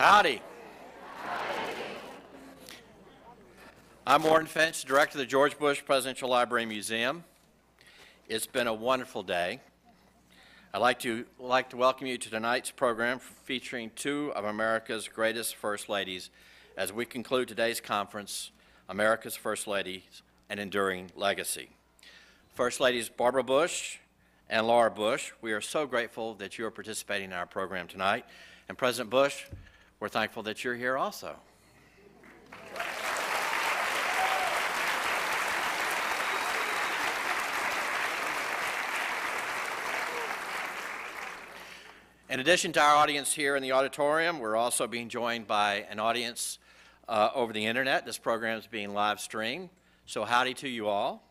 Howdy. I'm Warren Finch, Director of the George Bush Presidential Library Museum. It's been a wonderful day. I'd like to, like to welcome you to tonight's program featuring two of America's greatest First Ladies as we conclude today's conference, America's First Ladies, An Enduring Legacy. First Ladies Barbara Bush and Laura Bush, we are so grateful that you are participating in our program tonight. And President Bush, we're thankful that you're here also. In addition to our audience here in the auditorium, we're also being joined by an audience uh, over the internet. This program is being live streamed, so howdy to you all.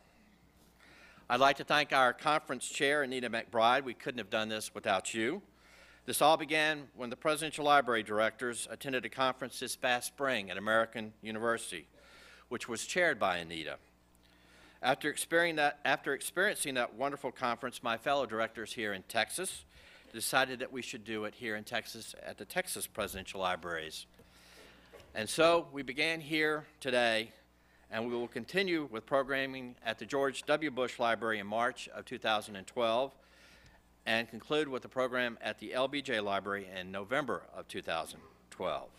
I'd like to thank our conference chair, Anita McBride. We couldn't have done this without you. This all began when the Presidential Library directors attended a conference this past spring at American University, which was chaired by Anita. After experiencing, that, after experiencing that wonderful conference, my fellow directors here in Texas decided that we should do it here in Texas at the Texas Presidential Libraries. And so we began here today, and we will continue with programming at the George W. Bush Library in March of 2012 and conclude with the program at the LBJ Library in November of 2012.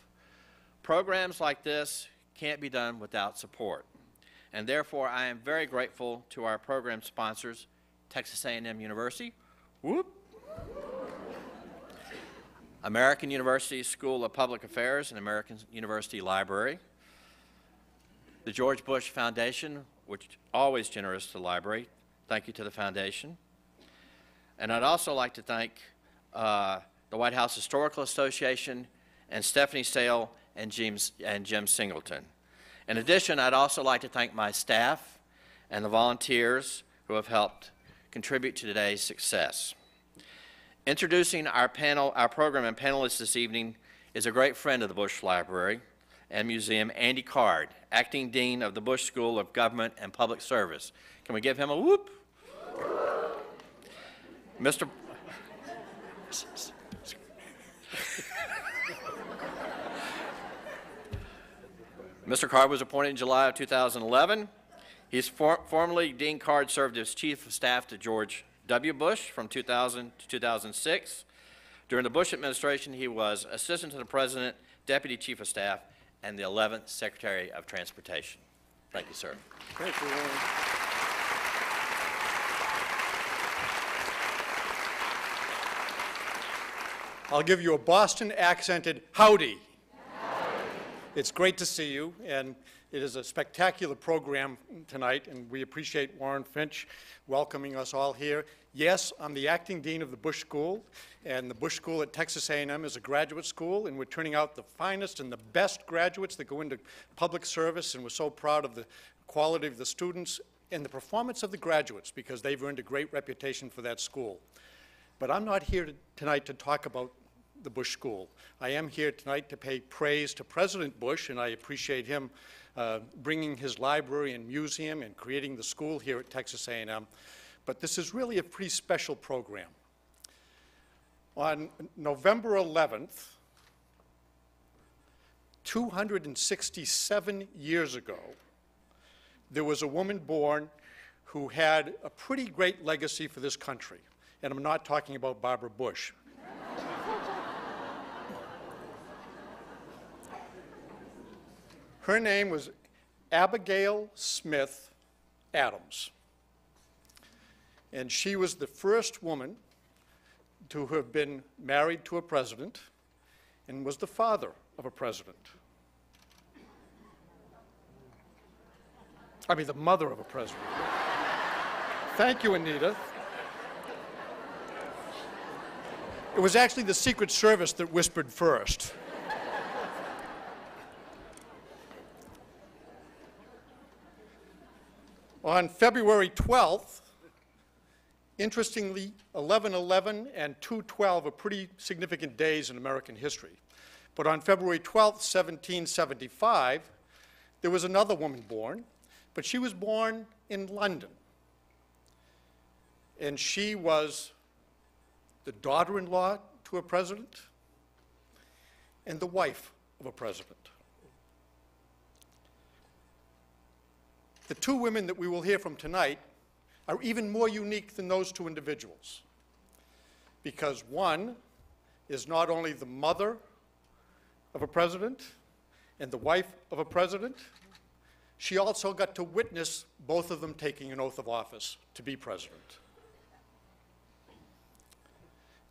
Programs like this can't be done without support, and therefore I am very grateful to our program sponsors, Texas A&M University, whoop, American University School of Public Affairs and American University Library, the George Bush Foundation, which always generous to the library. Thank you to the foundation. And I'd also like to thank uh, the White House Historical Association and Stephanie Sale and, James, and Jim Singleton. In addition, I'd also like to thank my staff and the volunteers who have helped contribute to today's success. Introducing our panel, our program and panelists this evening is a great friend of the Bush Library and Museum, Andy Card, Acting Dean of the Bush School of Government and Public Service. Can we give him a whoop? Mr. Mr. Card was appointed in July of 2011. He's for, formerly Dean Card served as Chief of Staff to George W. Bush from 2000 to 2006. During the Bush administration, he was Assistant to the President, Deputy Chief of Staff, and the 11th Secretary of Transportation. Thank you, sir. Thank you, I'll give you a Boston accented howdy. howdy. It's great to see you, and it is a spectacular program tonight, and we appreciate Warren Finch welcoming us all here. Yes, I'm the acting dean of the Bush School, and the Bush School at Texas A&M is a graduate school, and we're turning out the finest and the best graduates that go into public service, and we're so proud of the quality of the students and the performance of the graduates because they've earned a great reputation for that school. But I'm not here to, tonight to talk about the Bush School. I am here tonight to pay praise to President Bush, and I appreciate him uh, bringing his library and museum and creating the school here at Texas A&M. But this is really a pretty special program. On November 11th, 267 years ago, there was a woman born who had a pretty great legacy for this country. And I'm not talking about Barbara Bush. Her name was Abigail Smith Adams. And she was the first woman to have been married to a president and was the father of a president. I mean, the mother of a president. Thank you, Anita. It was actually the Secret Service that whispered first. On February 12th, interestingly, 1111 and 212 are pretty significant days in American history. But on February 12th, 1775, there was another woman born, but she was born in London. And she was the daughter-in-law to a president, and the wife of a president. The two women that we will hear from tonight are even more unique than those two individuals because one is not only the mother of a president and the wife of a president, she also got to witness both of them taking an oath of office to be president.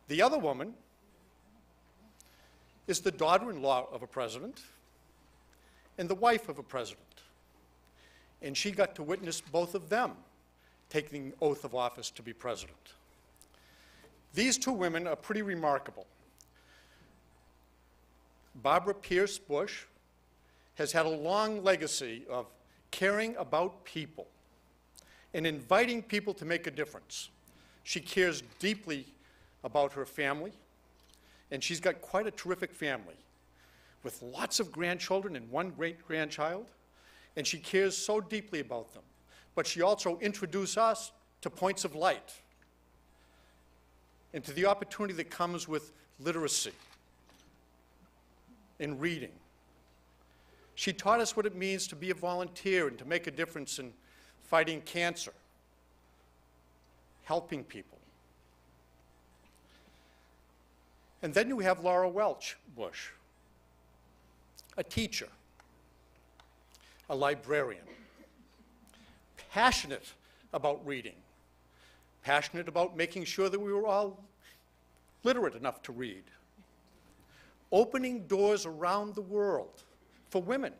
The other woman is the daughter-in-law of a president and the wife of a president. And she got to witness both of them taking oath of office to be president. These two women are pretty remarkable. Barbara Pierce Bush has had a long legacy of caring about people and inviting people to make a difference. She cares deeply about her family, and she's got quite a terrific family with lots of grandchildren and one great grandchild, and she cares so deeply about them. But she also introduced us to points of light and to the opportunity that comes with literacy and reading. She taught us what it means to be a volunteer and to make a difference in fighting cancer, helping people. And then you have Laura Welch Bush, a teacher, a librarian, passionate about reading, passionate about making sure that we were all literate enough to read, opening doors around the world for women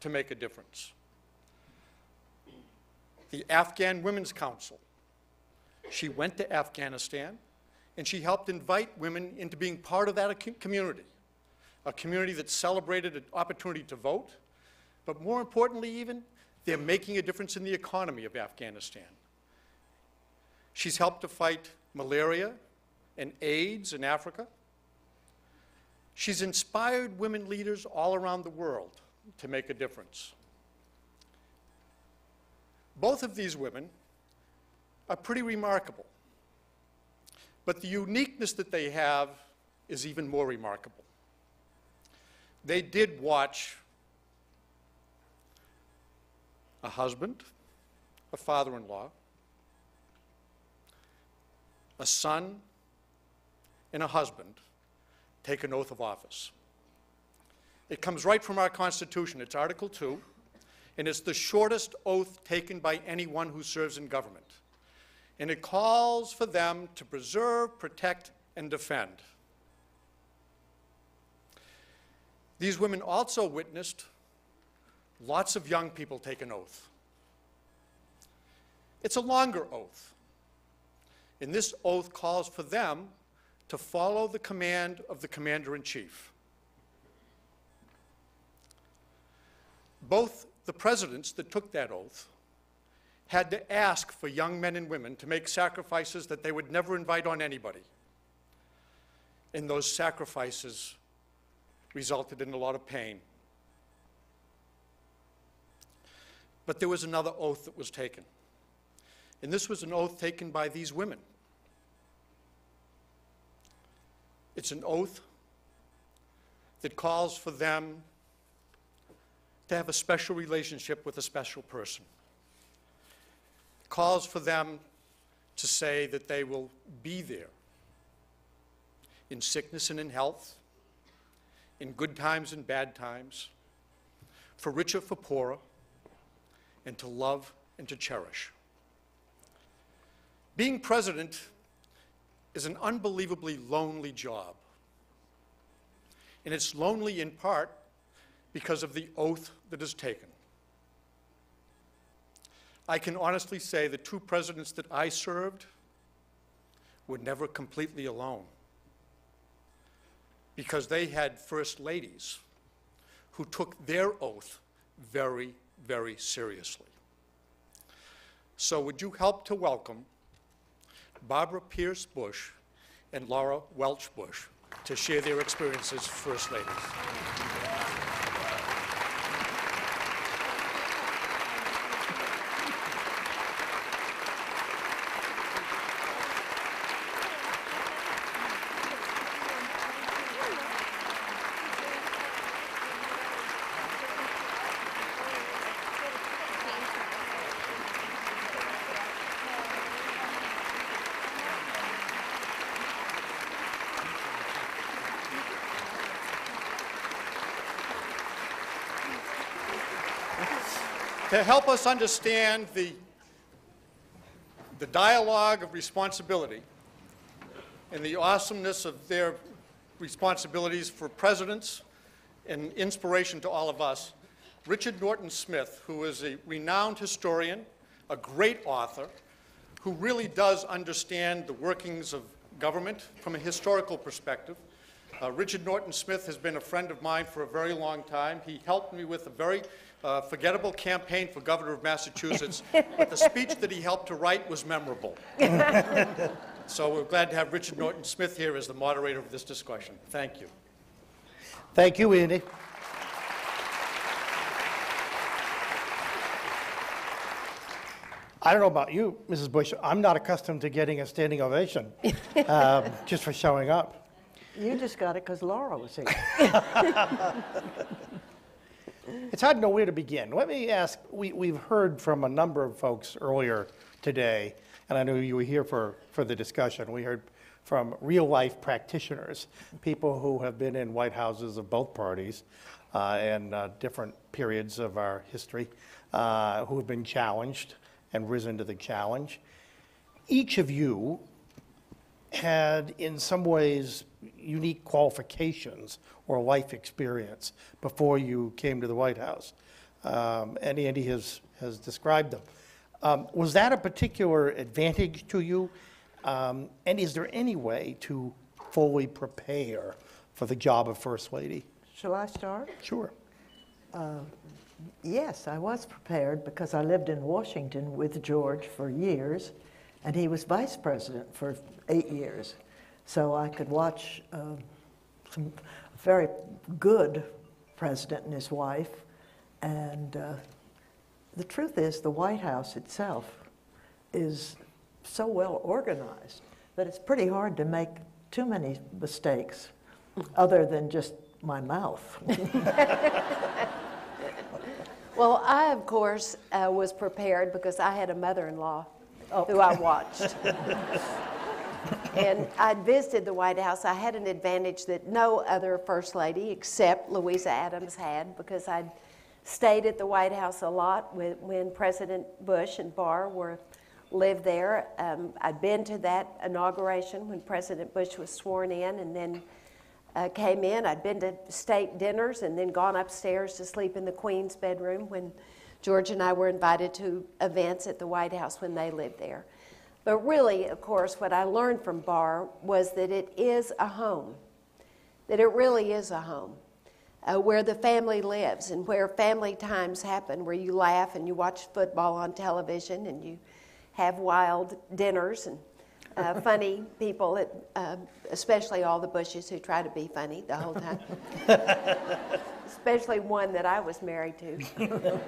to make a difference. The Afghan Women's Council. She went to Afghanistan and she helped invite women into being part of that community, a community that celebrated an opportunity to vote, but more importantly even, they're making a difference in the economy of Afghanistan. She's helped to fight malaria and AIDS in Africa. She's inspired women leaders all around the world to make a difference. Both of these women are pretty remarkable. But the uniqueness that they have is even more remarkable. They did watch a husband, a father-in-law, a son, and a husband take an oath of office. It comes right from our Constitution. It's Article 2, and it's the shortest oath taken by anyone who serves in government and it calls for them to preserve, protect, and defend. These women also witnessed lots of young people take an oath. It's a longer oath. And this oath calls for them to follow the command of the commander in chief. Both the presidents that took that oath had to ask for young men and women to make sacrifices that they would never invite on anybody. And those sacrifices resulted in a lot of pain. But there was another oath that was taken. And this was an oath taken by these women. It's an oath that calls for them to have a special relationship with a special person calls for them to say that they will be there in sickness and in health, in good times and bad times, for richer, for poorer, and to love and to cherish. Being president is an unbelievably lonely job. And it's lonely in part because of the oath that is taken. I can honestly say the two presidents that I served were never completely alone because they had first ladies who took their oath very, very seriously. So would you help to welcome Barbara Pierce Bush and Laura Welch Bush to share their experiences First Ladies. To help us understand the, the dialogue of responsibility and the awesomeness of their responsibilities for presidents and inspiration to all of us, Richard Norton Smith, who is a renowned historian, a great author, who really does understand the workings of government from a historical perspective. Uh, Richard Norton Smith has been a friend of mine for a very long time. He helped me with a very uh, forgettable campaign for governor of Massachusetts, but the speech that he helped to write was memorable. so we're glad to have Richard Norton Smith here as the moderator of this discussion. Thank you. Thank you, Andy. I don't know about you, Mrs. Bush. I'm not accustomed to getting a standing ovation um, just for showing up. You just got it because Laura was here. It's hard to know where to begin. Let me ask we, we've heard from a number of folks earlier today, and I know you were here for, for the discussion. We heard from real life practitioners, people who have been in White Houses of both parties uh, and uh, different periods of our history, uh, who have been challenged and risen to the challenge. Each of you had, in some ways, unique qualifications or life experience before you came to the White House. Um, and Andy has, has described them. Um, was that a particular advantage to you? Um, and is there any way to fully prepare for the job of First Lady? Shall I start? Sure. Yes, I was prepared because I lived in Washington with George for years, and he was vice president for eight years. So I could watch uh, some very good president and his wife. And uh, the truth is, the White House itself is so well organized that it's pretty hard to make too many mistakes other than just my mouth. Well, I, of course, uh, was prepared because I had a mother-in-law who I watched. and I'd visited the White House. I had an advantage that no other First Lady except Louisa Adams had because I'd stayed at the White House a lot when, when President Bush and Bar were lived there. Um, I'd been to that inauguration when President Bush was sworn in, and then uh, came in. I'd been to state dinners and then gone upstairs to sleep in the Queen's bedroom when George and I were invited to events at the White House when they lived there. But really, of course, what I learned from Bar was that it is a home, that it really is a home. Uh, where the family lives and where family times happen, where you laugh and you watch football on television and you have wild dinners and uh, funny people, that, uh, especially all the Bushes who try to be funny the whole time. especially one that I was married to.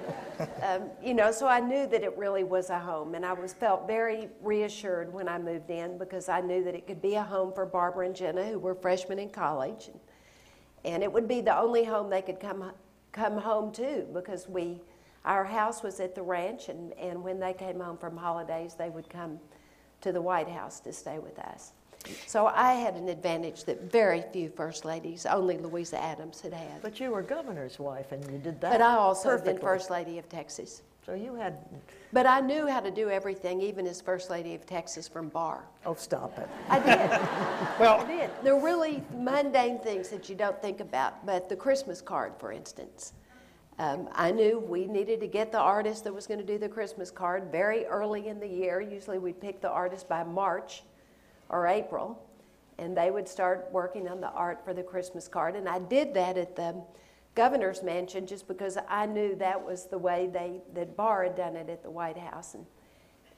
um, you know, so I knew that it really was a home, and I was felt very reassured when I moved in because I knew that it could be a home for Barbara and Jenna, who were freshmen in college, and, and it would be the only home they could come come home to because we. Our house was at the ranch, and, and when they came home from holidays, they would come to the White House to stay with us. So I had an advantage that very few First Ladies, only Louisa Adams had had. but you were governor's wife, and you did that But I also have been perfectly. First Lady of Texas. So you had, But I knew how to do everything, even as First Lady of Texas from bar. oh, stop it. I did. Well, I did. They're really mundane things that you don't think about, but the Christmas card, for instance. Um, I knew we needed to get the artist that was going to do the Christmas card very early in the year. Usually we'd pick the artist by March or April, and they would start working on the art for the Christmas card. And I did that at the governor's mansion just because I knew that was the way they that Bar had done it at the White House. And,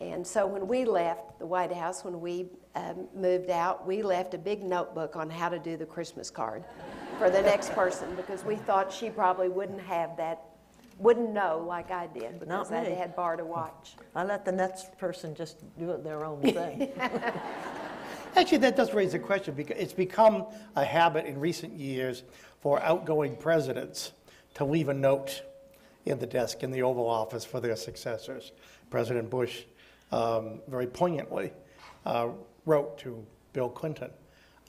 and so when we left the White House, when we um, moved out, we left a big notebook on how to do the Christmas card for the next person because we thought she probably wouldn't have that, wouldn't know like I did because I me. had Bar to watch. I let the next person just do it their own thing. Actually, that does raise a question because it's become a habit in recent years for outgoing presidents to leave a note in the desk in the Oval Office for their successors. President Bush um, very poignantly uh, wrote to Bill Clinton.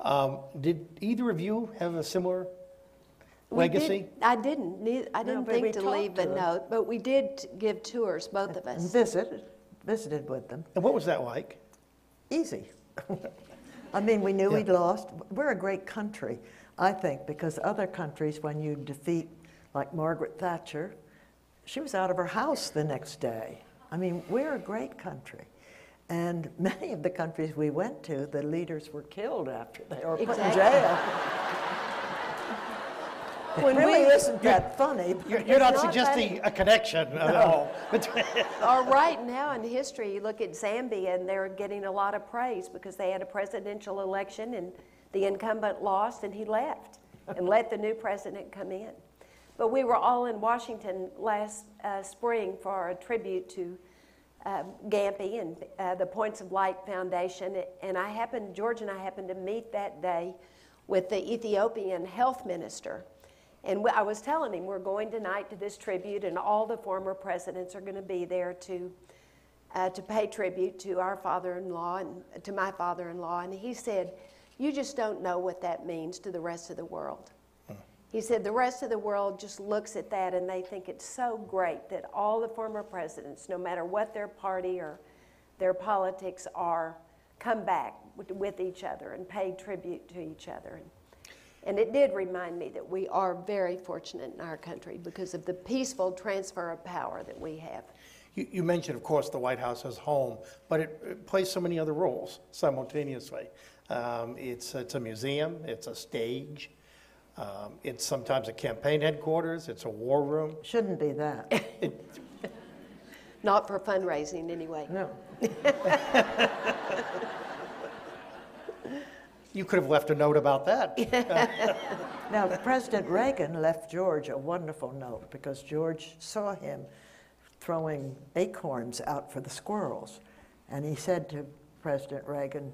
Um, did either of you have a similar We did- legacy? I didn't, nee- I didn't but we think to talked leave a to them. note, but we did give tours, both of us. visited, visited with them. And what was that like? Easy. I mean, we knew we'd lost. We're a great country, I think, because other countries, when you defeat, like Margaret Thatcher, she was out of her house the next day. I mean, we're a great country. And many of the countries we went to, the leaders were killed after they were put in Exactly. jail. It really we- isn't that funny. You're, you're not not suggesting a connection at all between. Or right now in history, you look at Zambia and they're getting a lot of praise because they had a presidential election and the incumbent lost and he left and let the new president come in. But we were all in Washington last uh, spring for a tribute to uh, Gampy and uh, the Points of Light Foundation. And I happened, George and I happened to meet that day with the Ethiopian health minister. And I was telling him, we're going tonight to this tribute, and all the former presidents are going to be there to, uh, to pay tribute to our father-in-law and to my father-in-law. And he said, you just don't know what that means to the rest of the world. He said the rest of the world just looks at that and they think it's so great that all the former presidents, no matter what their party or their politics are, come back with, each other and pay tribute to each other. And it did remind me that we are very fortunate in our country because of the peaceful transfer of power that we have. You, you mentioned, of course, the White House as home, but it, it plays so many other roles simultaneously. Um, it's, it's a museum, it's a stage, um, it's sometimes a campaign headquarters, it's a war room. Shouldn't be that. Not for fundraising, anyway. No. You could have left a note about that. Now, President Reagan left George a wonderful note because George saw him throwing acorns out for the squirrels. And he said to President Reagan,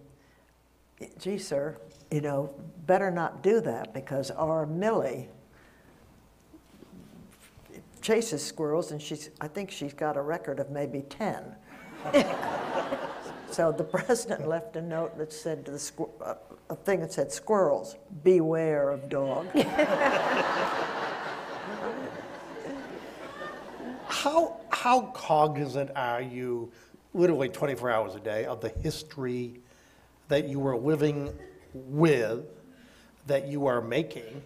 gee, sir, you know, better not do that because our Millie chases squirrels and she's, I think she's got a record of maybe 10. So the president left a note that said to the squir- uh, a thing that said squirrels, beware of dog. How, how cognizant are you, literally 24 hours a day, of the history that you were living with, that you are making?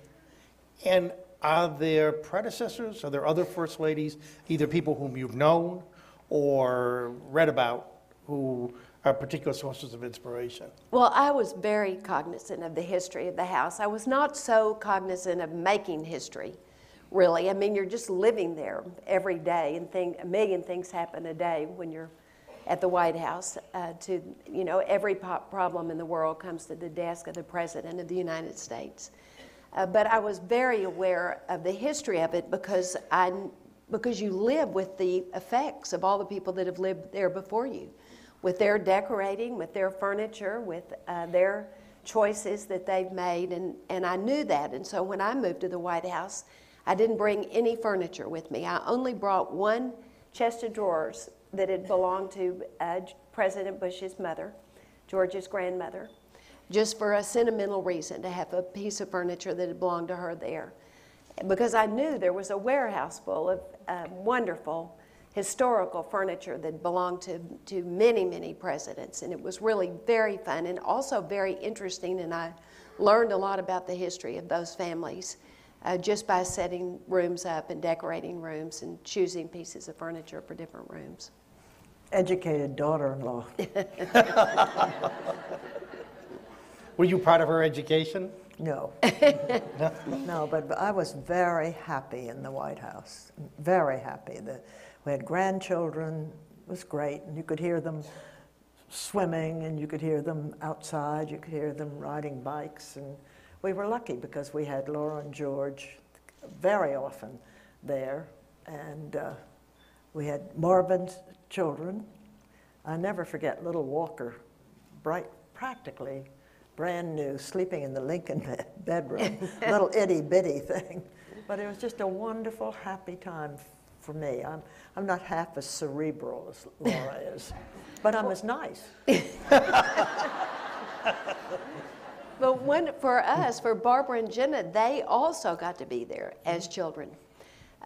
And are there predecessors, are there other first ladies, either people whom you've known or read about, who are particular sources of inspiration? Well, I was very cognizant of the history of the house. I was not so cognizant of making history, really. I mean, you're just living there every day, and think, a million things happen a day when you're at the White House. Uh, to you know, every problem in the world comes to the desk of the President of the United States. Uh, but I was very aware of the history of it because I, because you live with the effects of all the people that have lived there before you with their decorating, with their furniture, with uh, their choices that they've made. And, and I knew that. And so when I moved to the White House, I didn't bring any furniture with me. I only brought one chest of drawers that had belonged to uh, President Bush's mother, George's grandmother, just for a sentimental reason to have a piece of furniture that had belonged to her there. Because I knew there was a warehouse full of uh, wonderful historical furniture that belonged to, to many, many presidents. And it was really very fun and also very interesting. And I learned a lot about the history of those families uh, just by setting rooms up and decorating rooms and choosing pieces of furniture for different rooms. Educated daughter-in-law. Were you part of her education? No. No, but I was very happy in the White House, very happy. The- We had grandchildren, it was great, and you could hear them swimming, and you could hear them outside, you could hear them riding bikes, and we were lucky because we had Laura and George very often there, and uh, we had Marvin's children. I never forget little Walker, bright, practically brand new, sleeping in the Lincoln bed- bedroom, little itty bitty thing. But it was just a wonderful, happy time for me. I'm, I'm not half as cerebral as Laura is, but I'm as nice. But when, for us, for Barbara and Jenna, they also got to be there as children,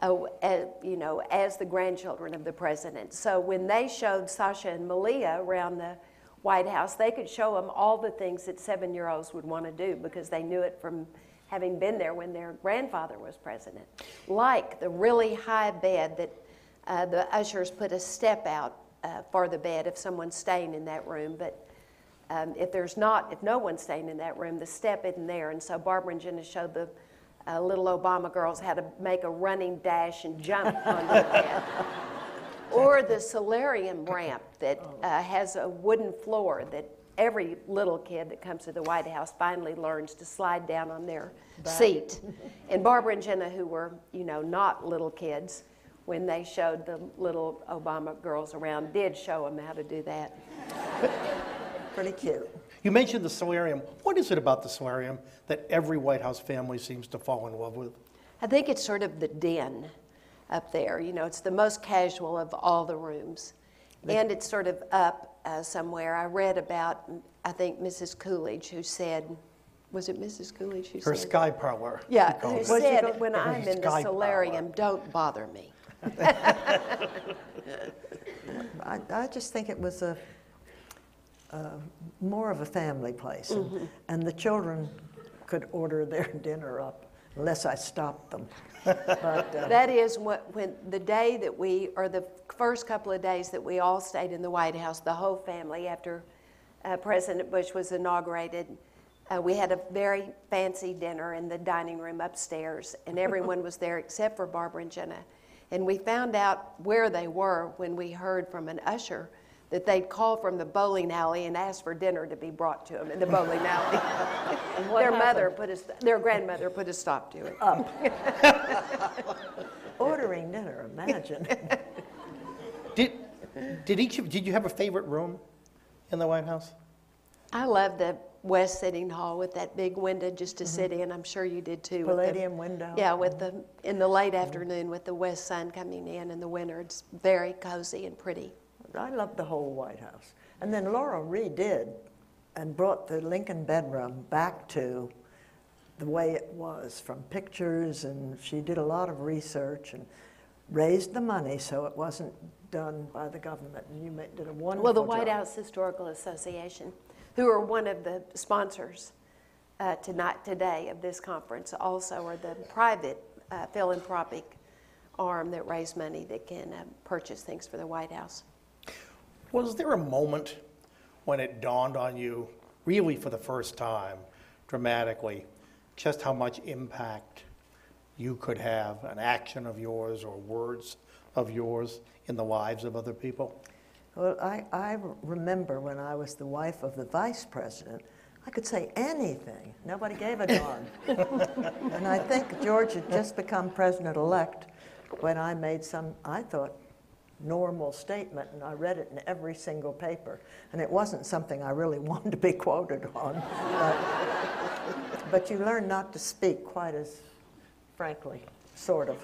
uh, as, you know, as the grandchildren of the president. So when they showed Sasha and Malia around the White House, they could show them all the things that seven-year-olds would want to do because they knew it from having been there when their grandfather was president. Like the really high bed that uh, the ushers put a step out uh, for the bed if someone's staying in that room, but um, if there's not, if no one's staying in that room, the step isn't there. And so Barbara and Jenna showed the uh, little Obama girls how to make a running dash and jump on the bed. Or the solarium ramp that uh, has a wooden floor that every little kid that comes to the White House finally learns to slide down on their seat. And Barbara and Jenna, who were, you know, not little kids, when they showed the little Obama girls around, did show them how to do that. Pretty cute. You mentioned the solarium. What is it about the solarium that every White House family seems to fall in love with? I think it's sort of the den up there. You know, it's the most casual of all the rooms. And it's sort of up uh, somewhere. I read about, I think, Mrs. Coolidge, who said, was it Mrs. Coolidge who Her said? sky parlor. Yeah, called who it. Said, go- when I'm in the Sky solarium, don't bother me. I, I just think it was a, uh, more of a family place. and- Mm-hmm. And the children could order their dinner up unless I stopped them. But, uh, That is what, when, the day that we, or the first couple of days that we all stayed in the White House, the whole family, after uh, President Bush was inaugurated, uh, we had a very fancy dinner in the dining room upstairs, and everyone was there except for Barbara and Jenna. And we found out where they were when we heard from an usher that they'd call from the bowling alley and ask for dinner to be brought to them in the bowling alley. Their mother put a, their grandmother put a stop to it. ordering dinner, imagine. Did, did each of, did you have a favorite room in the White House? I love the west sitting hall with that big window just to sit mm-hmm. in. I'm sure you did too. with the- Palladian window. Yeah, with the, in the late mm-hmm. afternoon with the west sun coming in in the winter. It's very cozy and pretty. I loved the whole White House. And then Laura redid and brought the Lincoln bedroom back to the way it was from pictures, and she did a lot of research and raised the money so it wasn't done by the government. And you did a wonderful Well, the job. White House Historical Association, who are one of the sponsors uh, tonight, today of this conference, also are the private uh, philanthropic arm that raise money that can uh, purchase things for the White House. Was there a moment when it dawned on you, really for the first time, dramatically, just how much impact you could have, an action of yours or words of yours in the lives of other people? Well, I, I remember when I was the wife of the vice president, I could say anything. Nobody gave a darn. and I think George had just become president elect when I made some, I thought, normal statement, and I read it in every single paper. And it wasn't something I really wanted to be quoted on. But, but you learn not to speak quite as frankly, sort of.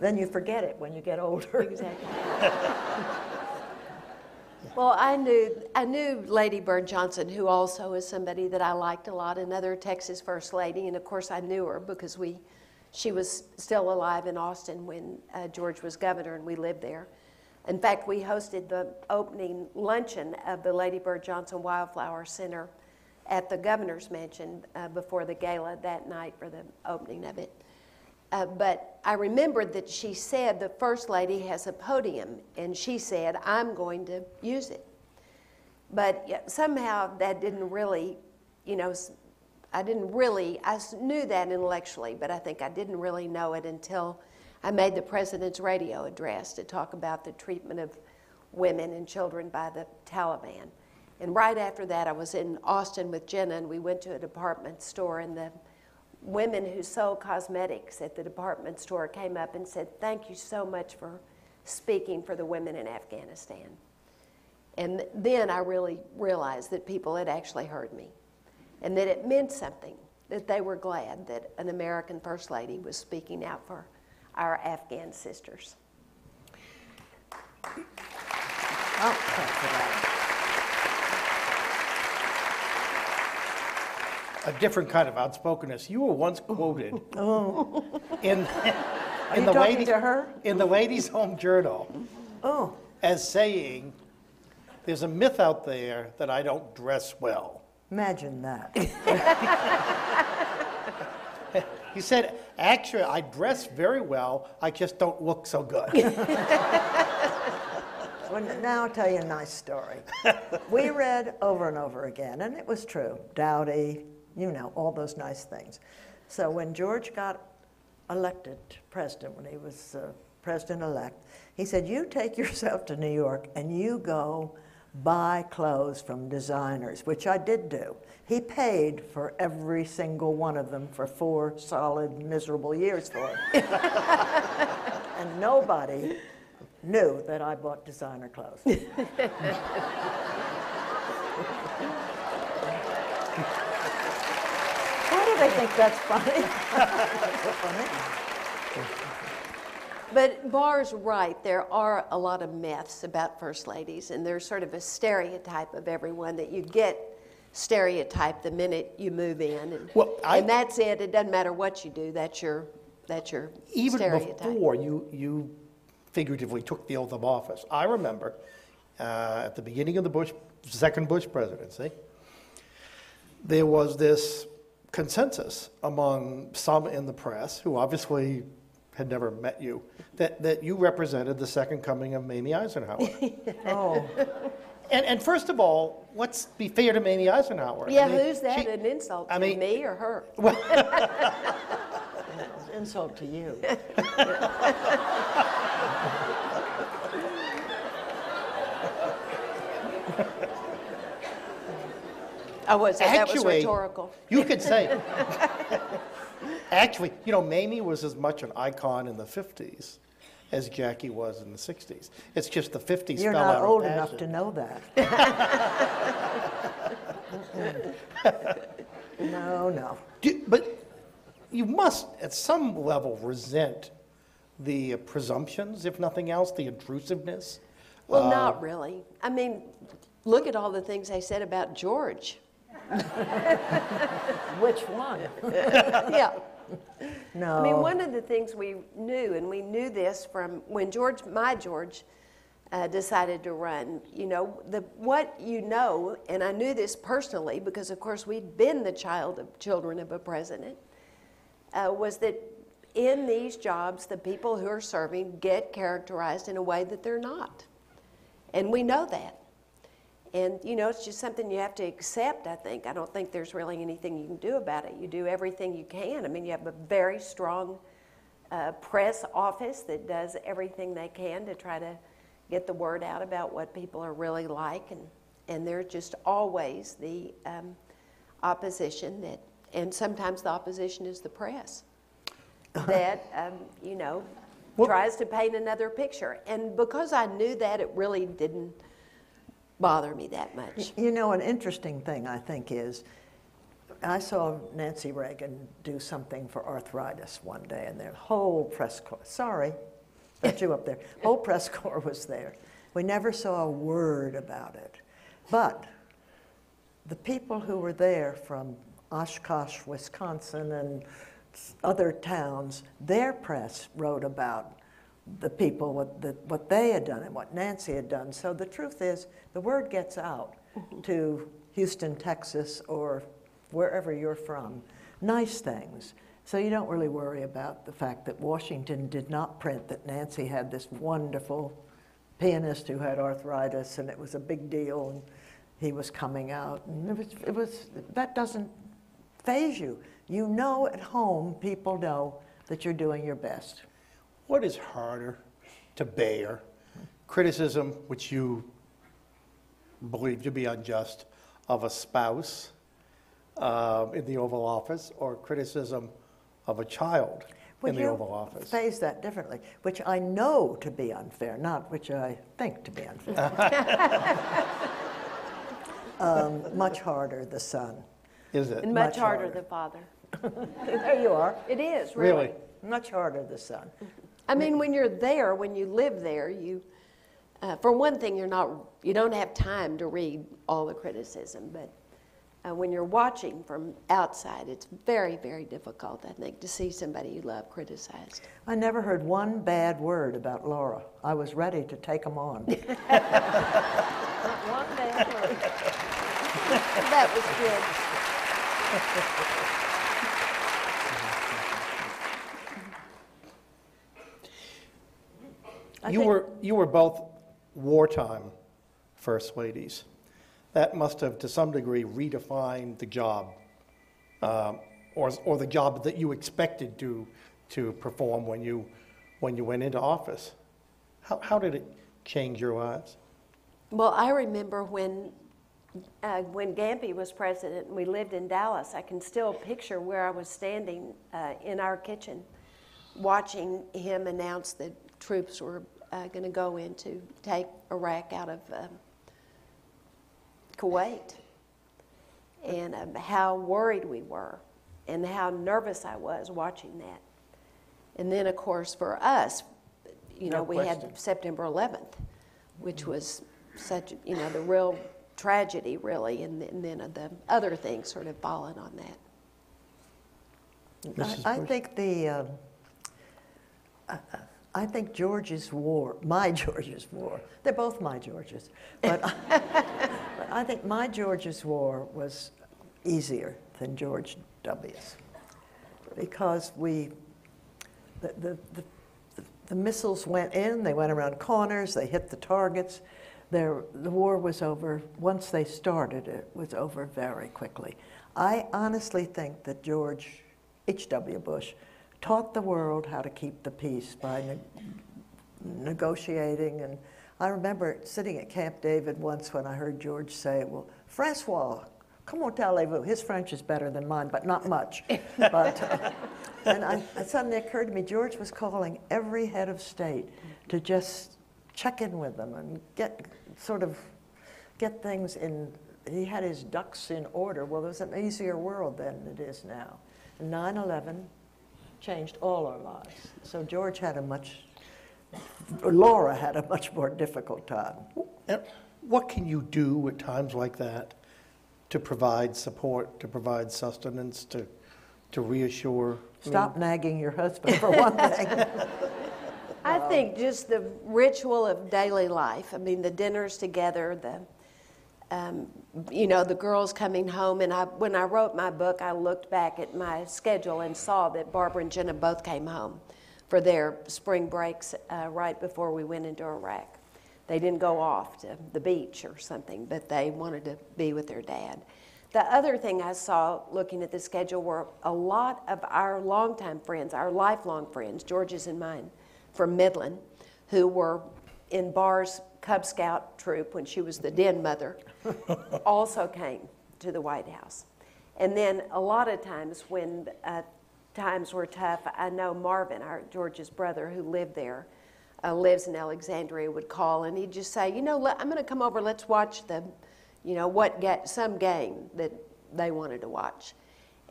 then you forget it when you get older. Exactly. Well, I knew, I knew Lady Bird Johnson, who also is somebody that I liked a lot, another Texas First Lady, and of course I knew her because we, she was still alive in Austin when uh, George was governor and we lived there. In fact, we hosted the opening luncheon of the Lady Bird Johnson Wildflower Center at the governor's mansion uh, before the gala that night for the opening of it. Uh, but I remembered that she said the First Lady has a podium, and she said, I'm going to use it. But somehow that didn't really, you know, I didn't really, I knew that intellectually, but I think I didn't really know it until I made the president's radio address to talk about the treatment of women and children by the Taliban. And right after that, I was in Austin with Jenna, and we went to a department store, and the women who sold cosmetics at the department store came up and said, Thank you so much for speaking for the women in Afghanistan. And then I really realized that people had actually heard me and that it meant something, that they were glad that an American First Lady was speaking out for our Afghan sisters. Oh, thanks for that. a different kind of outspokenness. You were once quoted oh. in, in the talking ladies, to her? in the Ladies' Home Journal Oh, as saying, "There's a myth out there that I don't dress well." Imagine that. He said, "Actually, I dress very well. I just don't look so good." Well, now I'll tell you a nice story. We read over and over again, and it was true. Dowdy, you know, all those nice things. So when George got elected president, when he was uh, president-elect, he said, "You take yourself to New York and you go buy clothes from designers," which I did do. He paid for every single one of them for four solid, miserable years for it. and nobody knew that I bought designer clothes. Why do they think that's funny? But Bar's right. There are a lot of myths about first ladies, and there's sort of a stereotype of everyone that you get stereotyped the minute you move in, and, Well, I- and that's it. It doesn't matter what you do. That's your that's your even stereotype. before you, you figuratively took the oath of office, I remember uh, at the beginning of the Bush, second Bush presidency, there was this consensus among some in the press, who obviously had never met you, that, that you represented the second coming of Mamie Eisenhower. Oh, and, and first of all, let's be fair to Mamie Eisenhower. I Yeah, mean, who's that she- an insult I to? mean- me or her? insult to you. I was. that was Actually, rhetorical. You could say. Actually, you know, Mamie was as much an icon in the 50s as Jackie was in the 60s. It's just the 50s You're fell not out of old enough to know that. No, no. Do- But you must, at some level, resent the presumptions, if nothing else, the intrusiveness. Well, Uh, not really. I mean, look at all the things they said about George. Which one? yeah. No. I mean, one of the things we knew, and we knew this from when George, my George, uh, decided to run. You know, the what you know, and I knew this personally because, of course, we'd been the child of children of a president. Uh, was that in these jobs, the people who are serving get characterized in a way that they're not, and we know that. And you know, it's just something you have to accept. I think. I don't think there's really anything you can do about it. You do everything you can. I mean, you have a very strong uh, press office that does everything they can to try to get the word out about what people are really like, and and there's just always the um, opposition that, and sometimes the opposition is the press that um, you know tries to paint another picture. And because I knew that, it really didn't bother me that much. You know, an interesting thing I think is I saw Nancy Reagan do something for arthritis one day, and their whole press corps, sorry, put you up there, whole press corps was there. We never saw a word about it. But the people who were there from Oshkosh, Wisconsin, and other towns, their press wrote about the people, what, the, what they had done and what Nancy had done. So the truth is, the word gets out mm-hmm. to Houston, Texas, or wherever you're from. Nice things. So you don't really worry about the fact that Washington did not print that Nancy had this wonderful pianist who had arthritis, and it was a big deal, and he was coming out. And it was, it was, that doesn't faze you. You know at home, people know that you're doing your best. What is harder to bear? Criticism, which you believe to be unjust, of a spouse um, in the Oval Office, or criticism of a child Would in the Oval Office? Phase that differently, which I know to be unfair, not which I think to be unfair. um, much harder, the son. Is it? And much, Much harder, harder. than father. There you are. It is, Really? really. Much harder, the son. I mean, when you're there, when you live there, you, uh, for one thing, you're not, you don't have time to read all the criticism, but uh, when you're watching from outside, it's very, very difficult, I think, to see somebody you love criticized. I never heard one bad word about Laura. I was ready to take them on. One bad word. That was good. I You think- were, you were both wartime first ladies. That must have, to some degree, redefined the job, um, or, or the job that you expected to, to perform when you, when you went into office. How, how did it change your lives? Well, I remember when, uh, when Gampy was president and we lived in Dallas, I can still picture where I was standing uh, in our kitchen watching him announce that troops were uh, going to go in to take Iraq out of um, Kuwait. And um, how worried we were and how nervous I was watching that. And then, of course, for us, you know, we question. had September 11th, which was such, you know, the real tragedy, really, and, and then the other things sort of fallen on that. I, I think the, um, I- I think George's war, my George's war, they're both my Georges, but I, but I think my George's war was easier than George W.'s because we, the, the, the, the missiles went in, they went around corners, they hit the targets. There, the war was over, once they started, it was over very quickly. I honestly think that George H.W. Bush taught the world how to keep the peace by ne- negotiating. And I remember sitting at Camp David once when I heard George say, Well, Francois, comment allez-vous? His French is better than mine, but not much. but, uh, and I, it suddenly occurred to me George was calling every head of state to just check in with them and get sort of get things in. He had his ducks in order. Well, it was an easier world than it is now. 9 11 changed all our lives. So George had a much, Laura had a much more difficult time. And What can you do at times like that to provide support, to provide sustenance, to, to reassure? I mean, Stop nagging your husband for one thing. I think just the ritual of daily life. I mean, the dinners together, the um, you know, the girls coming home. And I, when I wrote my book, I looked back at my schedule and saw that Barbara and Jenna both came home for their spring breaks uh, right before we went into Iraq. They didn't go off to the beach or something, but they wanted to be with their dad. The other thing I saw looking at the schedule were a lot of our longtime friends, our lifelong friends, George's and mine, from Midland, who were in Bar's Cub Scout troop when she was the den mother, also came to the White House. And then a lot of times when uh, times were tough, I know Marvin, our George's brother who lived there, uh, lives in Alexandria, would call and he'd just say, you know, I'm going to come over. Let's watch the, you know, what ga- some game that they wanted to watch.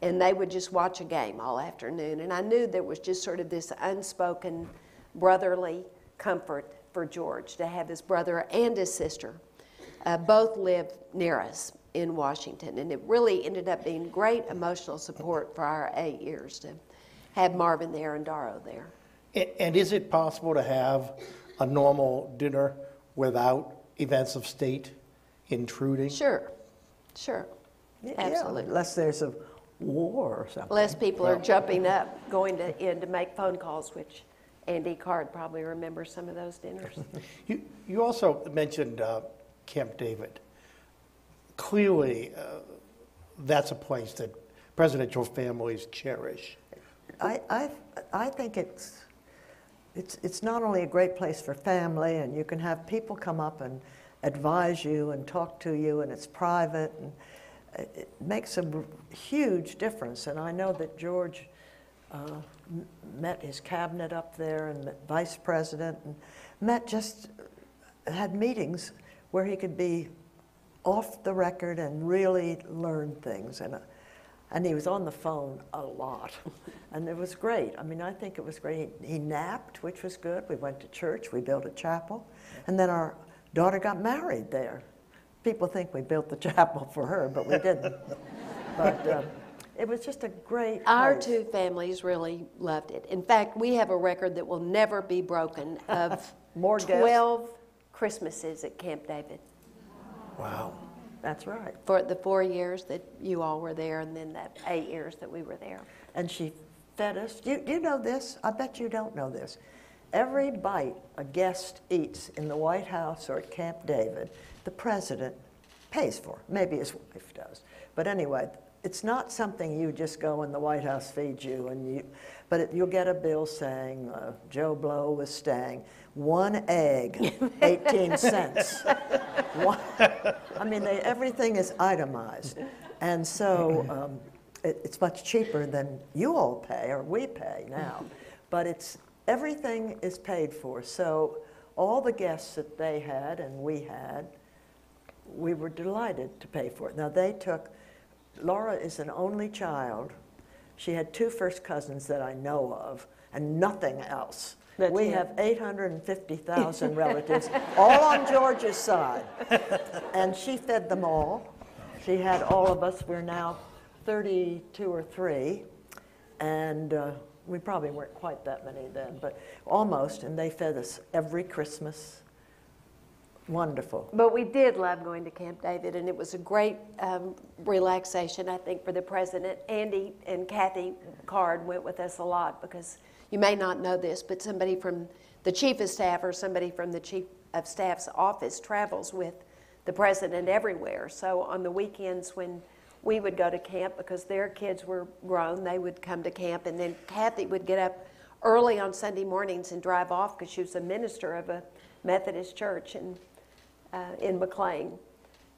And they would just watch a game all afternoon. And I knew there was just sort of this unspoken brotherly comfort for George to have his brother and his sister uh, both live near us in Washington. And it really ended up being great emotional support for our eight years to have Marvin there and Doro there. A- And is it possible to have a normal dinner without events of state intruding? Sure, sure, Yeah, absolutely. Unless there's a war or something. Less people are jumping up, going to, in to make phone calls, which Andy Card probably remembers some of those dinners. You, you also mentioned uh, Camp David. Clearly, uh, that's a place that presidential families cherish. I, I, I think it's, it's, it's not only a great place for family, and you can have people come up and advise you and talk to you, and it's private, and it makes a huge difference. And I know that George uh, met his cabinet up there and met vice president, and met just, had meetings where he could be off the record and really learn things. And, uh, and he was on the phone a lot. and it was great. I mean, I think it was great. He, he napped, which was good. We went to church, we built a chapel. And then our daughter got married there. people think we built the chapel for her, but we didn't. But um, it was just a great Our place. two families really loved it. In fact, we have a record that will never be broken of More guests? 12 Christmases at Camp David Wow. That's right. for the four years that you all were there and then the eight years that we were there. And she fed us. Do you, do you know this? I bet you don't know this. Every bite a guest eats in the White House or at Camp David, the president pays for. Maybe his wife does. But anyway, it's not something you just go and the White House feeds you and you, but it, you'll get a bill saying uh, Joe Blow was staying. One egg, 18 cents. One, I mean, they, everything is itemized. And so um, it, it's much cheaper than you all pay or we pay now. But it's, everything is paid for. So all the guests that they had and we had, we were delighted to pay for it. Now they took, Laura is an only child. She had two first cousins that I know of and nothing else. That's we it. have 850,000 relatives, all on George's side. And she fed them all. She had all of us, we're now 32 or 3, and uh, we probably weren't quite that many then, but almost, and they fed us every Christmas. Wonderful. But we did love going to Camp David, and it was a great um, relaxation, I think, for the president. Andy and Kathy Card went with us a lot because you may not know this, but somebody from the chief of staff or somebody from the chief of staff's office travels with the president everywhere. So on the weekends when we would go to camp because their kids were grown, they would come to camp, and then Kathy would get up early on Sunday mornings and drive off because she was a minister of a Methodist church and uh, in McLean.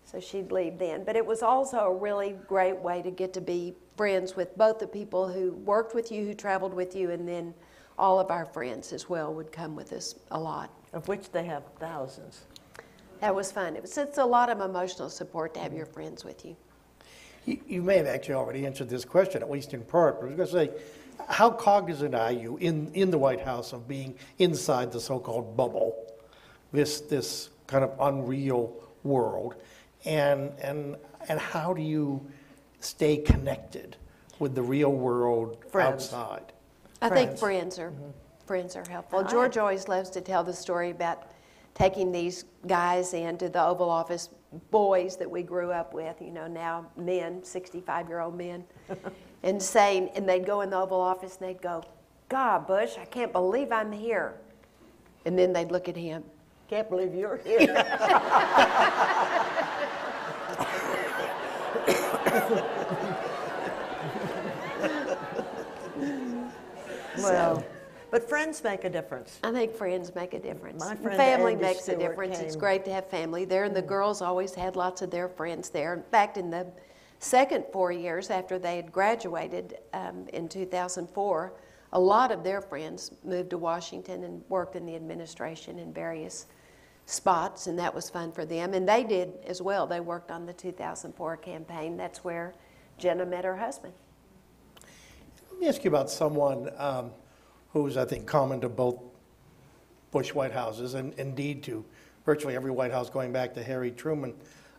So she'd leave then. But it was also a really great way to get to be friends with both the people who worked with you, who traveled with you, and then all of our friends as well would come with us a lot. Of which they have thousands. That was fun. It was, it's a lot of emotional support to have your friends with you. You, you may have actually already answered this question, at least in part, but I was going to say, how cognizant are you in, in the White House of being inside the so-called bubble, this, this kind of unreal world, and, and, and how do you stay connected with the real world Friends. outside? I think Friends. friends are mm-hmm. friends are helpful. And I- George always loves to tell the story about taking these guys into the Oval Office, boys that we grew up with, you know, now men, 65-year-old men, and saying, and they'd go in the Oval Office and they'd go, "God, Bush, I can't believe I'm here," and then they'd look at him. Can't believe you're here. well, but friends make a difference. I think friends make a difference. My friend family Andy makes a Stewart difference. It's great to have family there, and the girls always had lots of their friends there. In fact, in the second four years after they had graduated um, in 2004, a lot of their friends moved to Washington and worked in the administration in various spots, and that was fun for them. And they did as well. They worked on the 2004 campaign. That's where Jenna met her husband. Let me ask you about someone um, who's, I think, common to both Bush White Houses and indeed to virtually every White House going back to Harry Truman,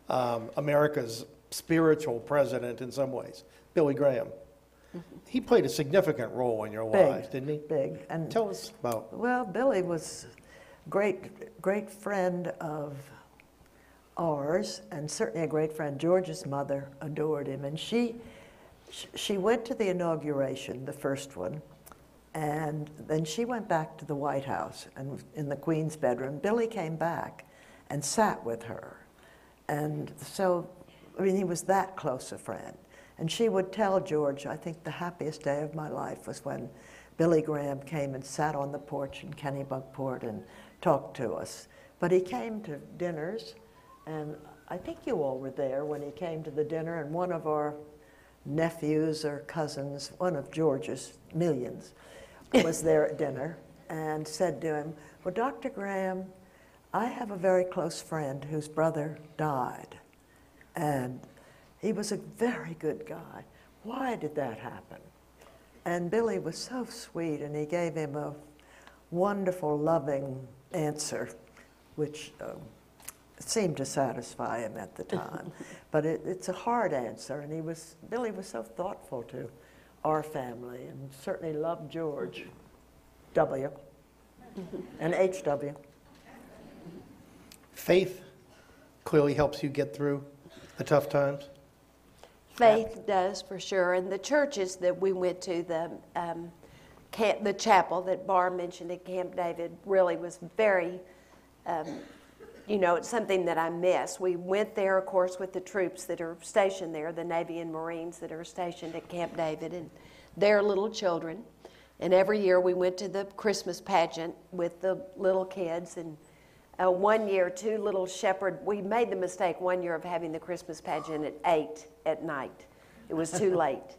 um, America's spiritual president in some ways, Billy Graham. He played a significant role in your Big, lives, didn't he? big. And Tell us about. Well, Billy was great, great friend of ours, and certainly a great friend. George's mother adored him, and she, sh- she went to the inauguration, the first one, and then she went back to the White House and in the Queen's bedroom. Billy came back and sat with her, and so, I mean, he was that close a friend. And she would tell George, I think the happiest day of my life was when Billy Graham came and sat on the porch in Kennebunkport and talked to us. But he came to dinners, and I think you all were there when he came to the dinner, and one of our nephews or cousins, one of George's millions, was there at dinner and said to him, Well, Dr. Graham, I have a very close friend whose brother died. And he was a very good guy. Why did that happen? And Billy was so sweet, and he gave him a wonderful, loving answer, which um, seemed to satisfy him at the time. but it, it's a hard answer, and he was Billy was so thoughtful to our family, and certainly loved George W. and H W. Faith clearly helps you get through the tough times. Faith does for sure, and the churches that we went to, the um, camp, the chapel that Bar mentioned at Camp David, really was very, um, you know, it's something that I miss. We went there, of course, with the troops that are stationed there, the Navy and Marines that are stationed at Camp David, and their little children. And every year we went to the Christmas pageant with the little kids and uh, one year, two little shepherd, we made the mistake one year of having the Christmas pageant at eight at night. It was too late.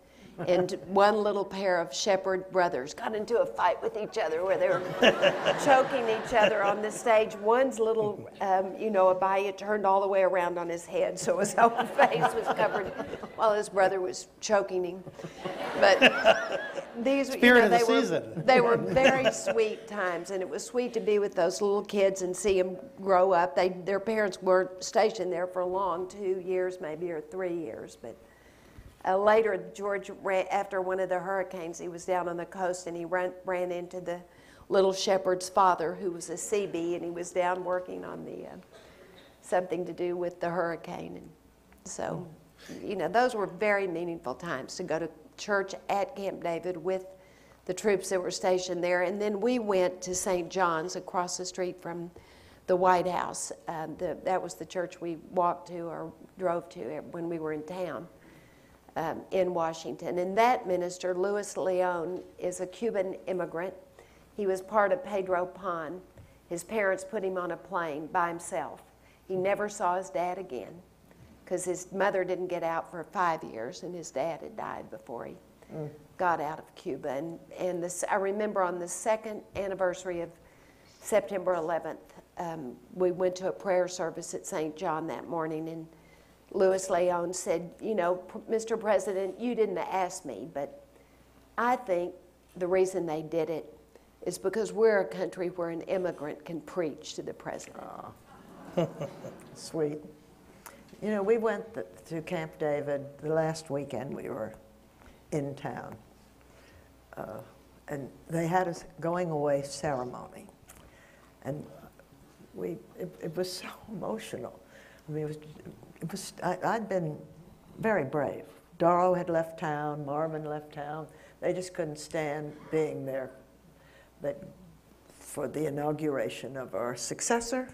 And one little pair of shepherd brothers got into a fight with each other where they were choking each other on the stage. One's little, um, you know, abaya turned all the way around on his head, so his whole face was covered while his brother was choking him. But these, you Spirit know, of the they were, season. they were very sweet times, and it was sweet to be with those little kids and see them grow up. They, their parents weren't stationed there for long, two years maybe, or three years, but uh, later, George, ran, after one of the hurricanes, he was down on the coast and he ran, ran into the little shepherd's father, who was a CB, and he was down working on the uh, something to do with the hurricane. And so, you know, those were very meaningful times to go to church at Camp David with the troops that were stationed there. And then we went to St. John's across the street from the White House. Uh, the, that was the church we walked to or drove to when we were in town um, in Washington. And that minister, Luis Leon, is a Cuban immigrant. He was part of Pedro Pan. His parents put him on a plane by himself. He never saw his dad again because his mother didn't get out for five years and his dad had died before he got out of Cuba. And, and this, I remember on the second anniversary of September 11th, um, we went to a prayer service at St. John that morning and Luis Leon said, You know, Mr. President, you didn't ask me, but I think the reason they did it is because we're a country where an immigrant can preach to the president. Sweet. You know, we went to Camp David the last weekend we were in town. Uh, and they had a going away ceremony. And we, it, it was so emotional. I mean, it was, it was I, I'd been very brave. Doro had left town, Marvin left town. They just couldn't stand being there. But for the inauguration of our successor,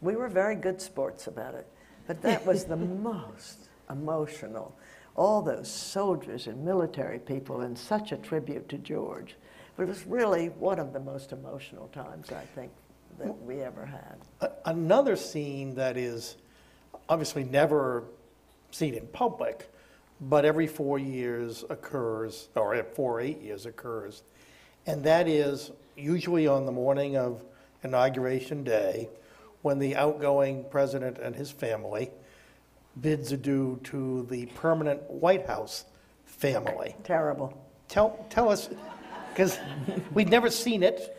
we were very good sports about it. But that was the most emotional. All those soldiers and military people, and such a tribute to George. But it was really one of the most emotional times, I think, that we ever had. Another scene that is obviously never seen in public, but every four years occurs, or every four or eight years occurs, and that is usually on the morning of Inauguration Day, when the outgoing president and his family bids adieu to the permanent White House family. Terrible. Tell, tell us, because we've never seen it,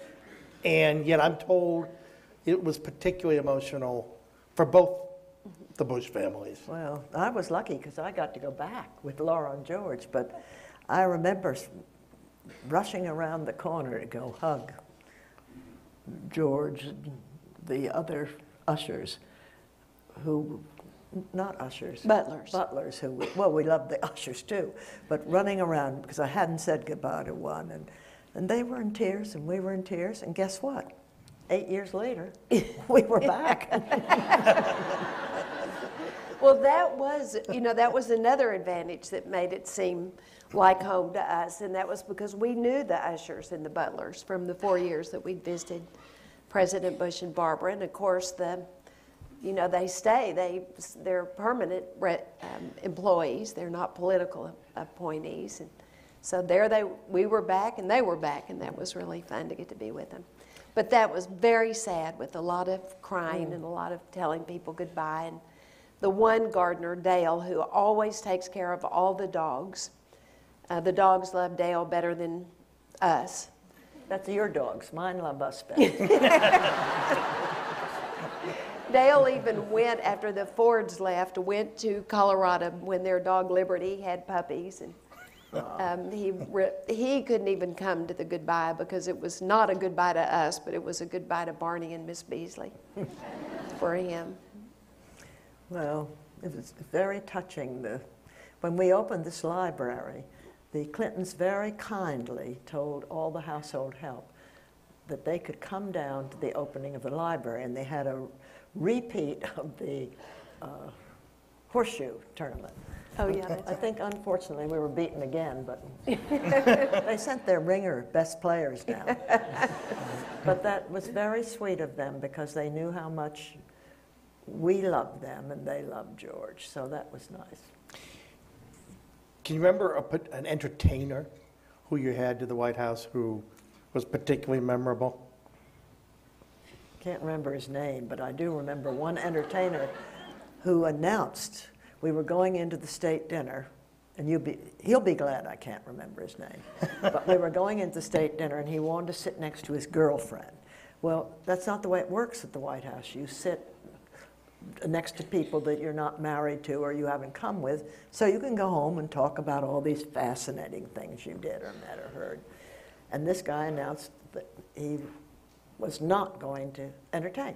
and yet I'm told it was particularly emotional for both the Bush families. Well, I was lucky because I got to go back with Laura and George, but I remember rushing around the corner to go hug George and the other ushers who, not ushers. Butlers. Butlers who, we- well, we loved the ushers too, but running around because I hadn't said goodbye to one. And, and they were in tears and we were in tears. And guess what? Eight years later, we were back. Well, that was, you know, that was another advantage that made it seem like home to us, and that was because we knew the ushers and the butlers from the four years that we'd visited President Bush and Barbara, and of course the, you know, they stay. They they're permanent re, um, employees. They're not political appointees, and so there they we were back and they were back, and that was really fun to get to be with them. But that was very sad with a lot of crying and a lot of telling people goodbye and the one gardener, Dale, who always takes care of all the dogs. Uh, the dogs love Dale better than us. That's your dogs. Mine love us better. Dale even went, after the Fords left, went to Colorado when their dog Liberty had puppies. And um, he, re- he couldn't even come to the goodbye because it was not a goodbye to us, but it was a goodbye to Barney and Miss Beasley for him. Well, it was very touching. The, when we opened this library, the Clintons very kindly told all the household help that they could come down to the opening of the library, and they had a repeat of the uh, horseshoe tournament. Oh, yeah, I right. think unfortunately we were beaten again, but they sent their ringer best players down. But that was very sweet of them because they knew how much we loved them and they loved George, so that was nice. Can you remember a, pat- an entertainer who you had to the White House who was particularly memorable? Can't remember his name, but I do remember one entertainer who announced we were going into the state dinner, and you'll be, he'll be glad I can't remember his name. But we were going into the state dinner, and he wanted to sit next to his girlfriend. Well, that's not the way it works at the White House. You sit next to people that you're not married to or you haven't come with, so you can go home and talk about all these fascinating things you did or met or heard. And this guy announced that he was not going to entertain.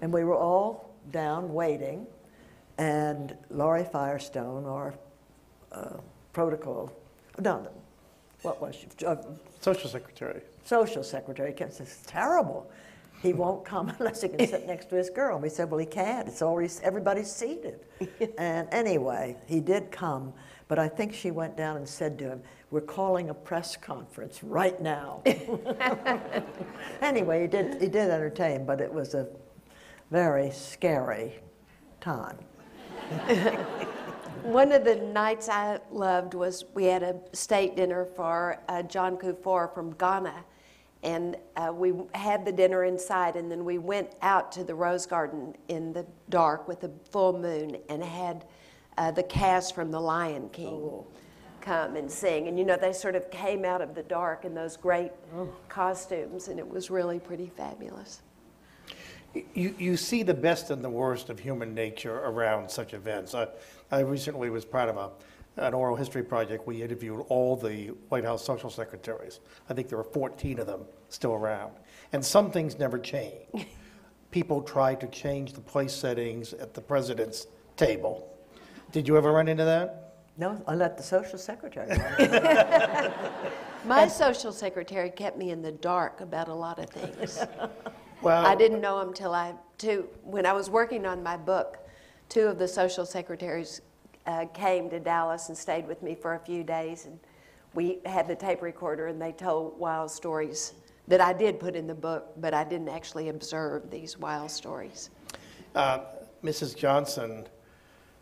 And we were all down waiting, and Laurie Firestone, our uh, protocol, no, what was she? Uh, Social Secretary. social secretary it's terrible. He won't come unless he can sit next to his girl. And we said, well, he can't. It's already, everybody's seated. and anyway, he did come, but I think she went down and said to him, we're calling a press conference right now. anyway, he did, he did entertain, but it was a very scary time. One of the nights I loved was we had a state dinner for uh, John Kufuor from Ghana. And uh, we had the dinner inside, and then we went out to the Rose Garden in the dark with a full moon and had uh, the cast from The Lion King come and sing. And you know, they sort of came out of the dark in those great costumes, and it was really pretty fabulous. You, you see the best and the worst of human nature around such events. I, I recently was part of a, an oral history project. We interviewed all the White House social secretaries. I think there are 14 of them still around. And some things never change. People try to change the place settings at the president's table. Did you ever run into that? No, I let the social secretary. My social secretary kept me in the dark about a lot of things. Well, I didn't know him till I, two, when I was working on my book, two of the social secretaries uh, came to Dallas and stayed with me for a few days. And we had the tape recorder and they told wild stories that I did put in the book, but I didn't actually observe these wild stories. Uh, Mrs. Johnson,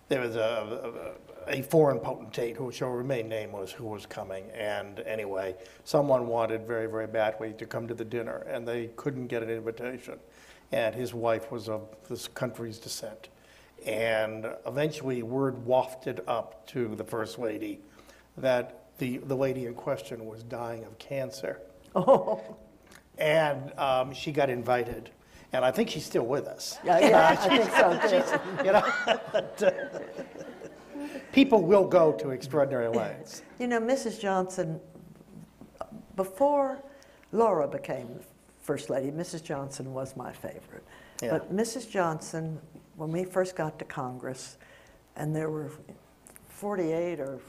there was a, a, a foreign potentate who shall remain nameless who was coming. And anyway, someone wanted very, very badly to come to the dinner, and they couldn't get an invitation. And his wife was of this country's descent. And eventually, word wafted up to the First Lady that the, the lady in question was dying of cancer. Oh, And um, she got invited. And I think she's still with us. yeah, yeah, I think so too. You know, but, uh, people will go to extraordinary lengths. You know, Mrs. Johnson, before Laura became First Lady, Mrs. Johnson was my favorite. Yeah. But Mrs. Johnson, when we first got to Congress, and there were 48 or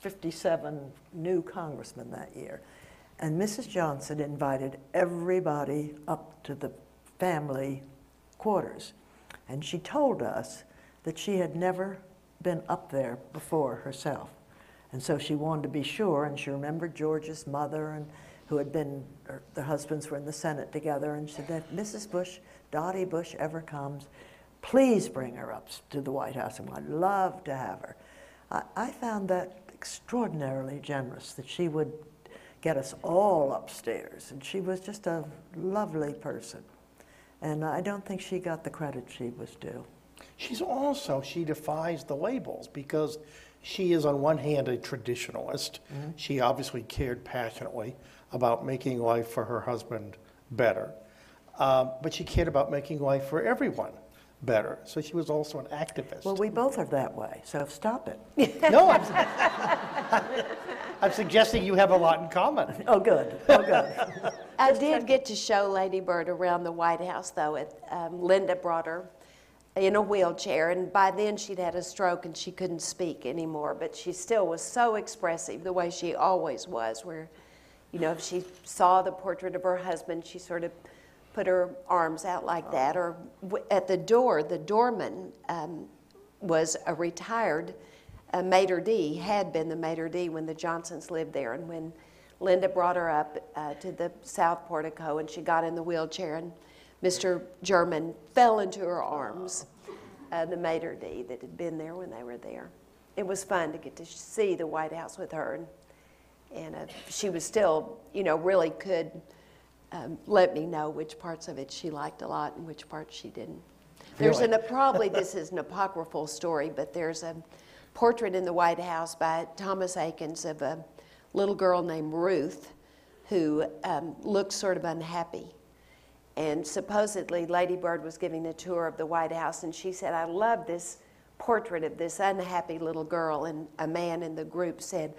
57 new congressmen that year, and Mrs. Johnson invited everybody up to the family quarters. And she told us that she had never been up there before herself. And so she wanted to be sure, and she remembered George's mother, and who had been, their husbands were in the Senate together, and she said, if Mrs. Bush, Dottie Bush ever comes, please bring her up to the White House, and I'd love to have her. I, I found that extraordinarily generous, that she would get us all upstairs, and she was just a lovely person. And I don't think she got the credit she was due. She's also, she defies the labels because she is, on one hand, a traditionalist. She obviously cared passionately about making life for her husband better. um, but she cared about making life for everyone better. So she was also an activist. Well, we both are that way, so stop it. no, I'm, I'm suggesting you have a lot in common. Oh, good, oh, good. I did get to show Lady Bird around the White House, though. It, um, Linda brought her in a wheelchair, and by then she'd had a stroke and she couldn't speak anymore. But she still was so expressive, the way she always was. Where, you know, if she saw the portrait of her husband, she sort of put her arms out like that. Or w- at the door, the doorman um, was a retired uh, maitre d, had been the maitre d when the Johnsons lived there, and when Linda brought her up uh, to the south portico, and she got in the wheelchair, and Mr. German fell into her arms, uh, the maitre d that had been there when they were there. It was fun to get to see the White House with her, and, and uh, she was still, you know, really could um, let me know which parts of it she liked a lot and which parts she didn't. There's an, probably this is an apocryphal story, but there's a portrait in the White House by Thomas Eakins of a little girl named Ruth who um, looked sort of unhappy. And supposedly, Lady Bird was giving a tour of the White House, and she said, I love this portrait of this unhappy little girl. And a man in the group said,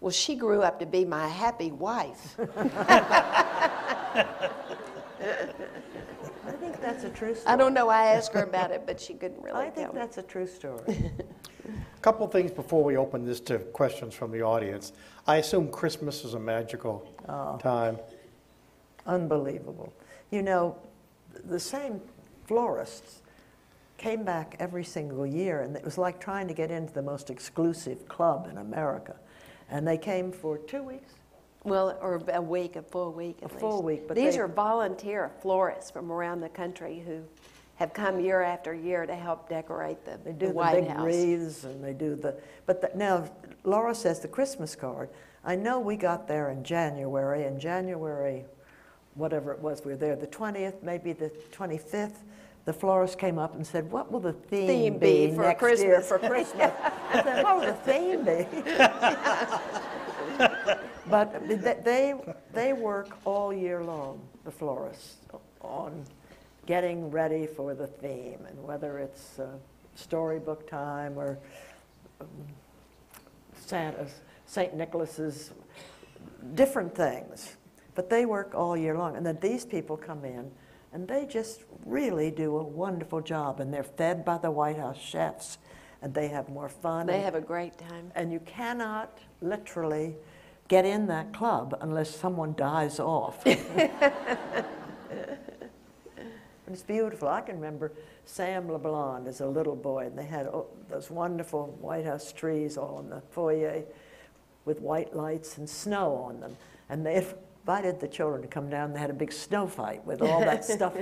Well, she grew up to be my happy wife. I think that's a true story. I don't know. I asked her about it, but she couldn't really I tell think me. that's a true story. A couple things before we open this to questions from the audience. I assume Christmas is a magical oh. time. Unbelievable. You know, the same florists came back every single year, and it was like trying to get into the most exclusive club in America. And they came for two weeks. Well, or a week, a full week at A least. full week, but These they- are volunteer florists from around the country who have come year after year to help decorate the, They do the White big House. wreaths and they do the, but the, now Laura says the Christmas card. I know we got there in January, in January, whatever it was, we were there the 20th, maybe the 25th. The florist came up and said, "What will the theme, Theme be for next year Christmas?" for Christmas?" I said, "What will the theme be?" but they they work all year long, the florists, on getting ready for the theme, and whether it's uh, storybook time or um, Santa's, St. Nicholas's, different things. But they work all year long. And then these people come in and they just really do a wonderful job. And they're fed by the White House chefs and they have more fun. They and, have a great time. and you cannot literally get in that club unless someone dies off. It's beautiful. I can remember Sam LeBlanc as a little boy, and they had oh, those wonderful White House trees all in the foyer with white lights and snow on them. And they invited the children to come down. They had a big snow fight with all that stuff.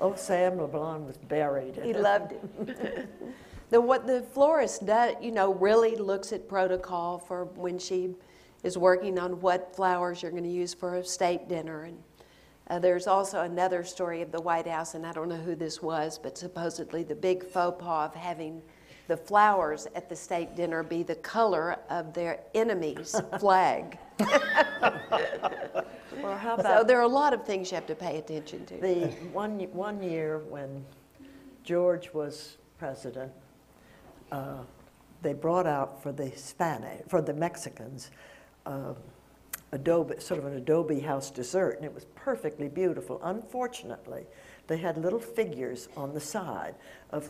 Oh, Sam LeBlanc was buried. He it. loved it. the what the florist does, you know, really looks at protocol for when she is working on what flowers you're going to use for a state dinner. And uh, there's also another story of the White House, and I don't know who this was, but supposedly the big faux pas of having the flowers at the state dinner be the color of their enemy's flag. Well, how So there are a lot of things you have to pay attention to. the one, one year when George was president, uh, they brought out for the Hispanic, for the Mexicans, uh, adobe, sort of an adobe house dessert, and it was perfectly beautiful. Unfortunately, they had little figures on the side of,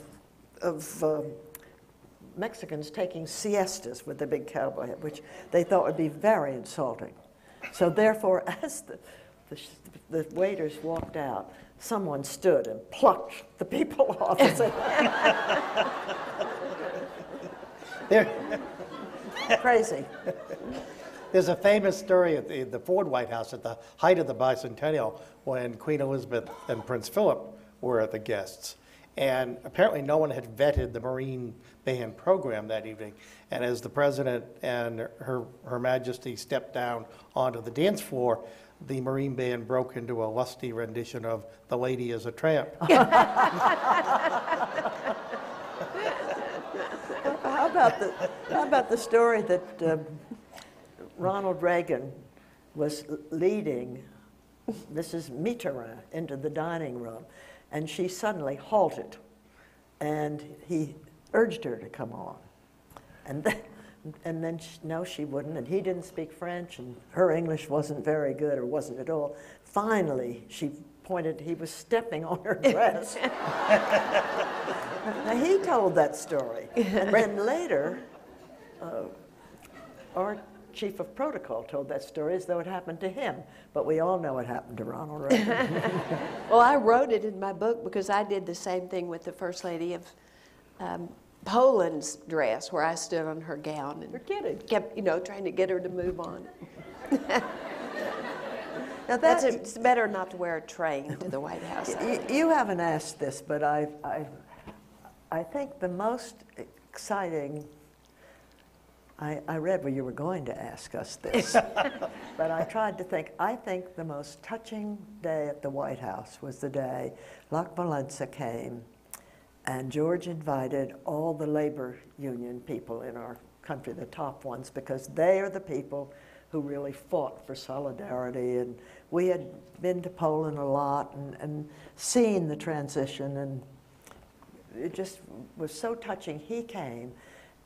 of um, Mexicans taking siestas with their big cowboy hat, which they thought would be very insulting. So therefore, as the, the, the waiters walked out, someone stood and plucked the people off and said, There, crazy. There's a famous story at the, the Ford White House at the height of the bicentennial when Queen Elizabeth and Prince Philip were at the guests. And apparently, no one had vetted the Marine Band program that evening. And as the president and her, her Majesty stepped down onto the dance floor, the Marine Band broke into a lusty rendition of The Lady is a Tramp. How about the, how about the story that um, Ronald Reagan was leading Mrs. Mitterrand into the dining room, and she suddenly halted, and he urged her to come on. And then, and then she, no, she wouldn't, and he didn't speak French, and her English wasn't very good, or wasn't at all. Finally, she pointed, he was stepping on her dress. now, he told that story. And then later, uh, our chief of protocol told that story as though it happened to him, but we all know it happened to Ronald Reagan. Well, I wrote it in my book because I did the same thing with the First Lady of um, Poland's dress, where I stood on her gown and You're kidding. kept, you know, trying to get her to move on. Now That's that, it's better not to wear a train to the White House. You, you haven't asked this, but I, I, I think the most exciting. I, I read where you were going to ask us this, but I tried to think. I think the most touching day at the White House was the day Lech Walesa came, and George invited all the labor union people in our country, the top ones, because they are the people who really fought for solidarity. And we had been to Poland a lot and, and seen the transition, and it just was so touching. He came,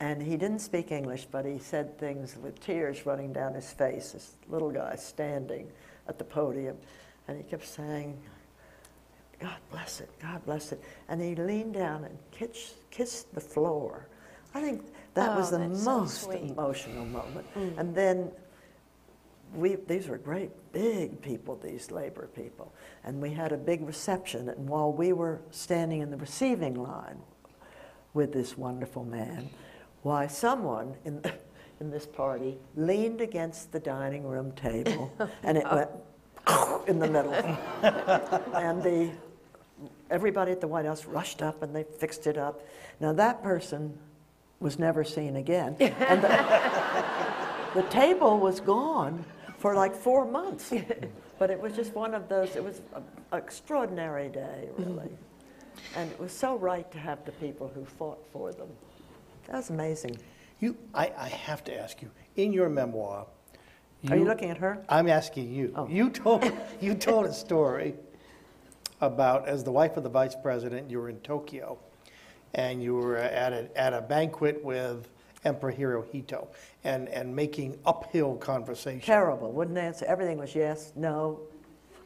and he didn't speak English, but he said things with tears running down his face. This little guy standing at the podium, and he kept saying, God bless it, God bless it. And he leaned down and kissed, kissed the floor. I think that Oh, was the that's so most emotional moment. Mm. And then we, these were great big people, these labor people. And we had a big reception. And while we were standing in the receiving line with this wonderful man, why someone in, in this party leaned against the dining room table and it went in the middle. and the, everybody at the White House rushed up and they fixed it up. Now that person was never seen again. And the, the table was gone for like four months. But it was just one of those, it was an extraordinary day, really. Mm-hmm. And it was so right to have the people who fought for them. That was amazing. You, I, I have to ask you, in your memoir. Are you looking at her? I'm asking you. Oh. You told, you told a story about, as the wife of the vice president, you were in Tokyo, and you were at a, at a banquet with Emperor Hirohito, and, and making uphill conversation. Terrible. Wouldn't answer. Everything was yes, no.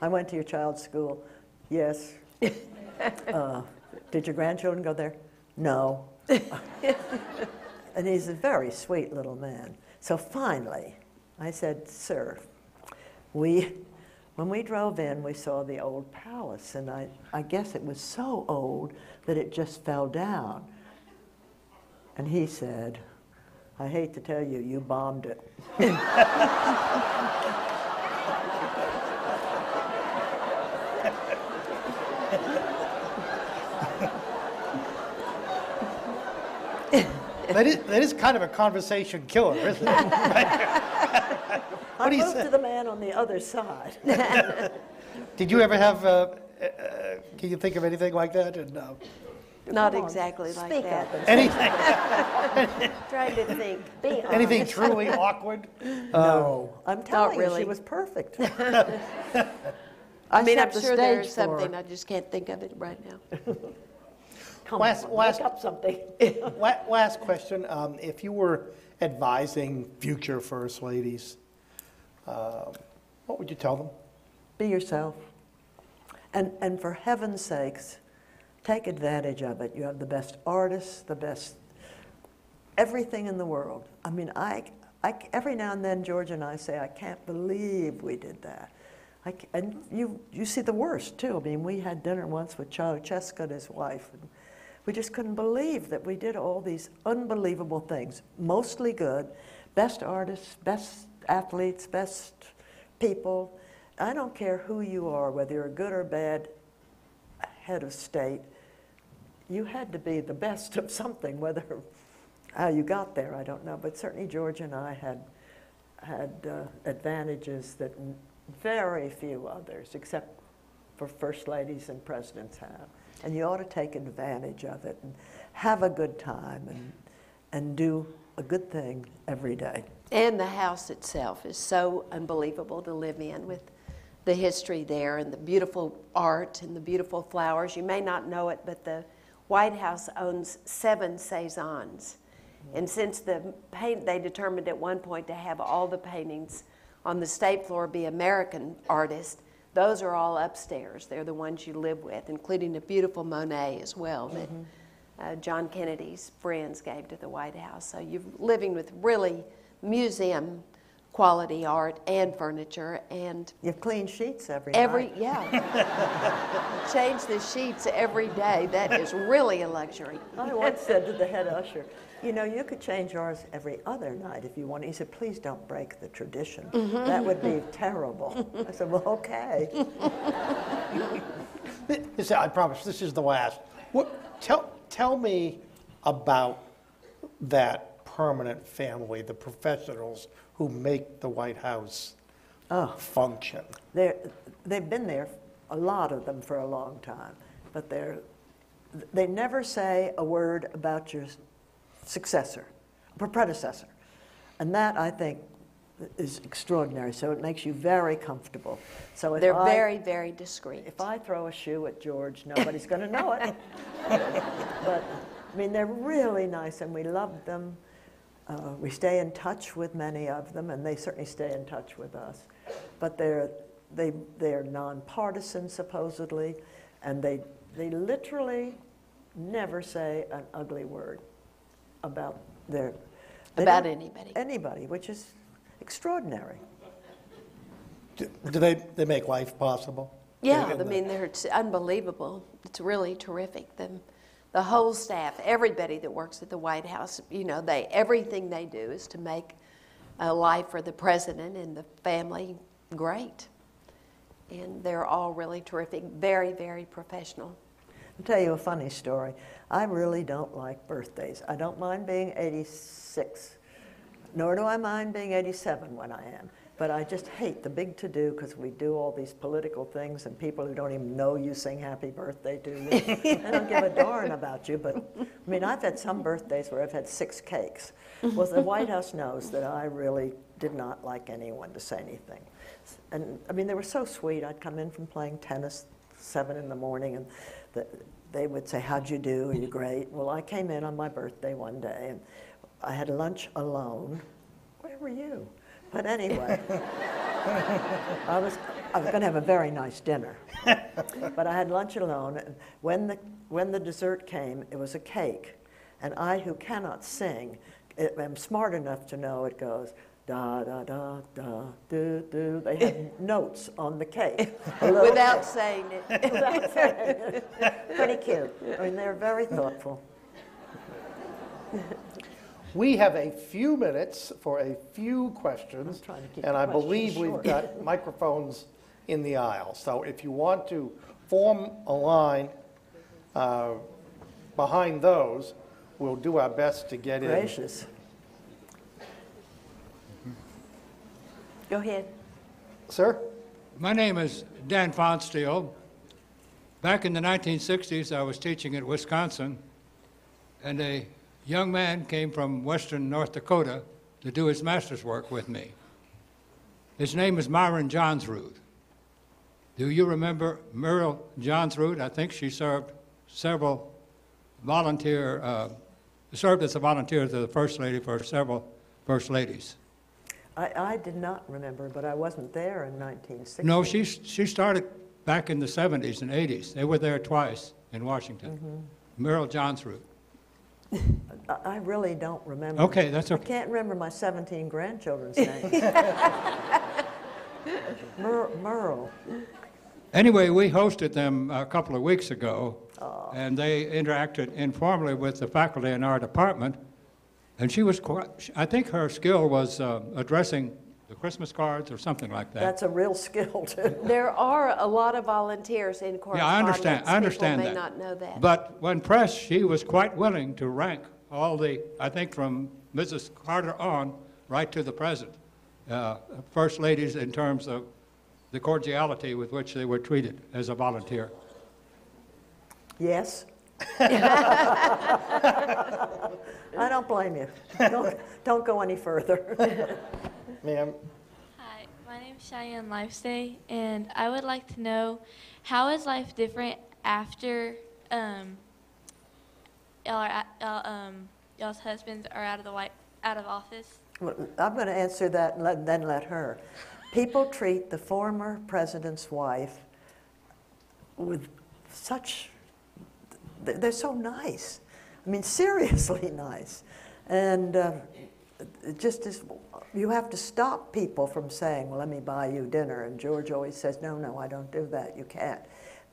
I went to your child's school. Yes. uh, did your grandchildren go there? No. and he's a very sweet little man. So finally, I said, Sir, we, when we drove in, we saw the old palace, and I, I guess it was so old that it just fell down. And he said, I hate to tell you, you bombed it. That is, that is kind of a conversation killer, isn't it? I What do you moved say? to the man on the other side. Did you ever have, uh, uh, can you think of anything like that? And, uh, Not Come on, exactly like speak that. up Anything, Trying to think. Be anything truly awkward? No, I'm telling you, really. she was perfect. I mean, I'm sure there's stage for her. something, I just can't think of it right now. Come Last- on, last- make up something. La- Last question, um, if you were advising future first ladies, um, what would you tell them? Be yourself. And, and for heaven's sakes, take advantage of it. You have the best artists, the best everything in the world. I mean, I, I, every now and then, George and I say, I can't believe we did that. I, ca- and you, you see the worst, too. I mean, we had dinner once with Ceausescu and his wife, and we just couldn't believe that we did all these unbelievable things, mostly good, best artists, best athletes, best people. I don't care who you are, whether you're a good or bad head of state, you had to be the best of something, whether how you got there, I don't know. But certainly George and I had, had uh, advantages that very few others, except for first ladies and presidents have. And you ought to take advantage of it and have a good time and, and do a good thing every day. And the house itself is so unbelievable to live in with the history there and the beautiful art and the beautiful flowers. You may not know it, but the White House owns seven Cezannes. And since the paint, they determined at one point to have all the paintings on the state floor be American artists, those are all upstairs. They're the ones you live with, including a beautiful Monet as well that uh, John Kennedy's friends gave to the White House. So you're living with really museum quality art and furniture and You have clean sheets every every, night. yeah. Change the sheets every day. That is really a luxury. I once said to the head usher, you know, you could change yours every other night if you want. He said, please don't break the tradition. Mm-hmm. That would be terrible. I said, well, okay. This, I promise, this is the last. What, tell, tell me about that permanent family, the professionals who make the White House oh. function. They're, they've been there, a lot of them, for a long time, but they're, they never say a word about your successor, or predecessor. And that, I think, is extraordinary. So it makes you very comfortable. So They're I- very, very discreet. If I throw a shoe at George, nobody's going to know it. but I mean, they're really nice, and we love them. Uh, we stay in touch with many of them, and they certainly stay in touch with us. But they're they they're nonpartisan supposedly, and they they literally never say an ugly word about their About anybody. Anybody, which is extraordinary. Do do they, they make life possible? Yeah, I the- mean, they're it's unbelievable. It's really terrific. The, the whole staff, everybody that works at the White House, you know, they everything they do is to make a life for the president and the family great. And they're all really terrific, very, very professional. I'll tell you a funny story. I really don't like birthdays. I don't mind being 86, nor do I mind being 87 when I am. But I just hate the big to do because we do all these political things and people who don't even know you sing happy birthday to you. they don't give a darn about you. But I mean, I've had some birthdays where I've had six cakes. Well, the White House knows that I really did not like anyone to say anything. And I mean, they were so sweet. I'd come in from playing tennis seven in the morning, and the, they would say, "How'd you do? Are you great?" Well, I came in on my birthday one day, and I had lunch alone. Where were you? But anyway, I was I was going to have a very nice dinner, but I had lunch alone. And when the when the dessert came, it was a cake, and I, who cannot sing, eh, am smart enough to know it goes da da da da do do. They had notes on the cake. Without cake. saying it. Without saying it. Pretty cute. I mean, they're very thoughtful. We have a few minutes for a few questions. I'm trying to keep And the I questions believe we've short. got microphones in the aisle. So if you want to form a line uh, behind those, we'll do our best to get in. Go ahead. Sir? My name is Dan Fonsteel. Back in the 1960s, I was teaching at Wisconsin, and a young man came from western North Dakota to do his master's work with me. His name is Myron Johnsrud. Do you remember Muriel Johnsrud? I think she served several volunteer, uh, served as a volunteer to the First Lady for several First Ladies. I, I did not remember, but I wasn't there in 1960. No, she, she started back in the 70s and 80s. They were there twice in Washington. Mm-hmm. Merrill Johnsruth. I, I really don't remember. Okay, that's I okay. can't remember my 17 grandchildren's names. Mer- Merle. Anyway, we hosted them a couple of weeks ago, and they interacted informally with the faculty in our department. And she was quite, I think her skill was uh, addressing the Christmas cards or something like that. That's a real skill, too. There are a lot of volunteers in correspondence. Yeah, I understand, I understand People that. may not know that. But when pressed, she was quite willing to rank all the, I think from Mrs. Carter on, right to the present, uh, first ladies in terms of the cordiality with which they were treated as a volunteer. Yes? I don't blame you. Don't, don't go any further. Ma'am? Hi, my name's Cheyenne Life Day, and I would like to know how is life different after um, y'all are at, y'all, um, y'all's husbands are out of the white out of office? Well, I'm going to answer that and let- then let her. People treat the former president's wife with such, th- they're so nice. I mean, seriously nice. And uh, just as you have to stop people from saying, well, let me buy you dinner. And George always says, no, no, I don't do that. You can't.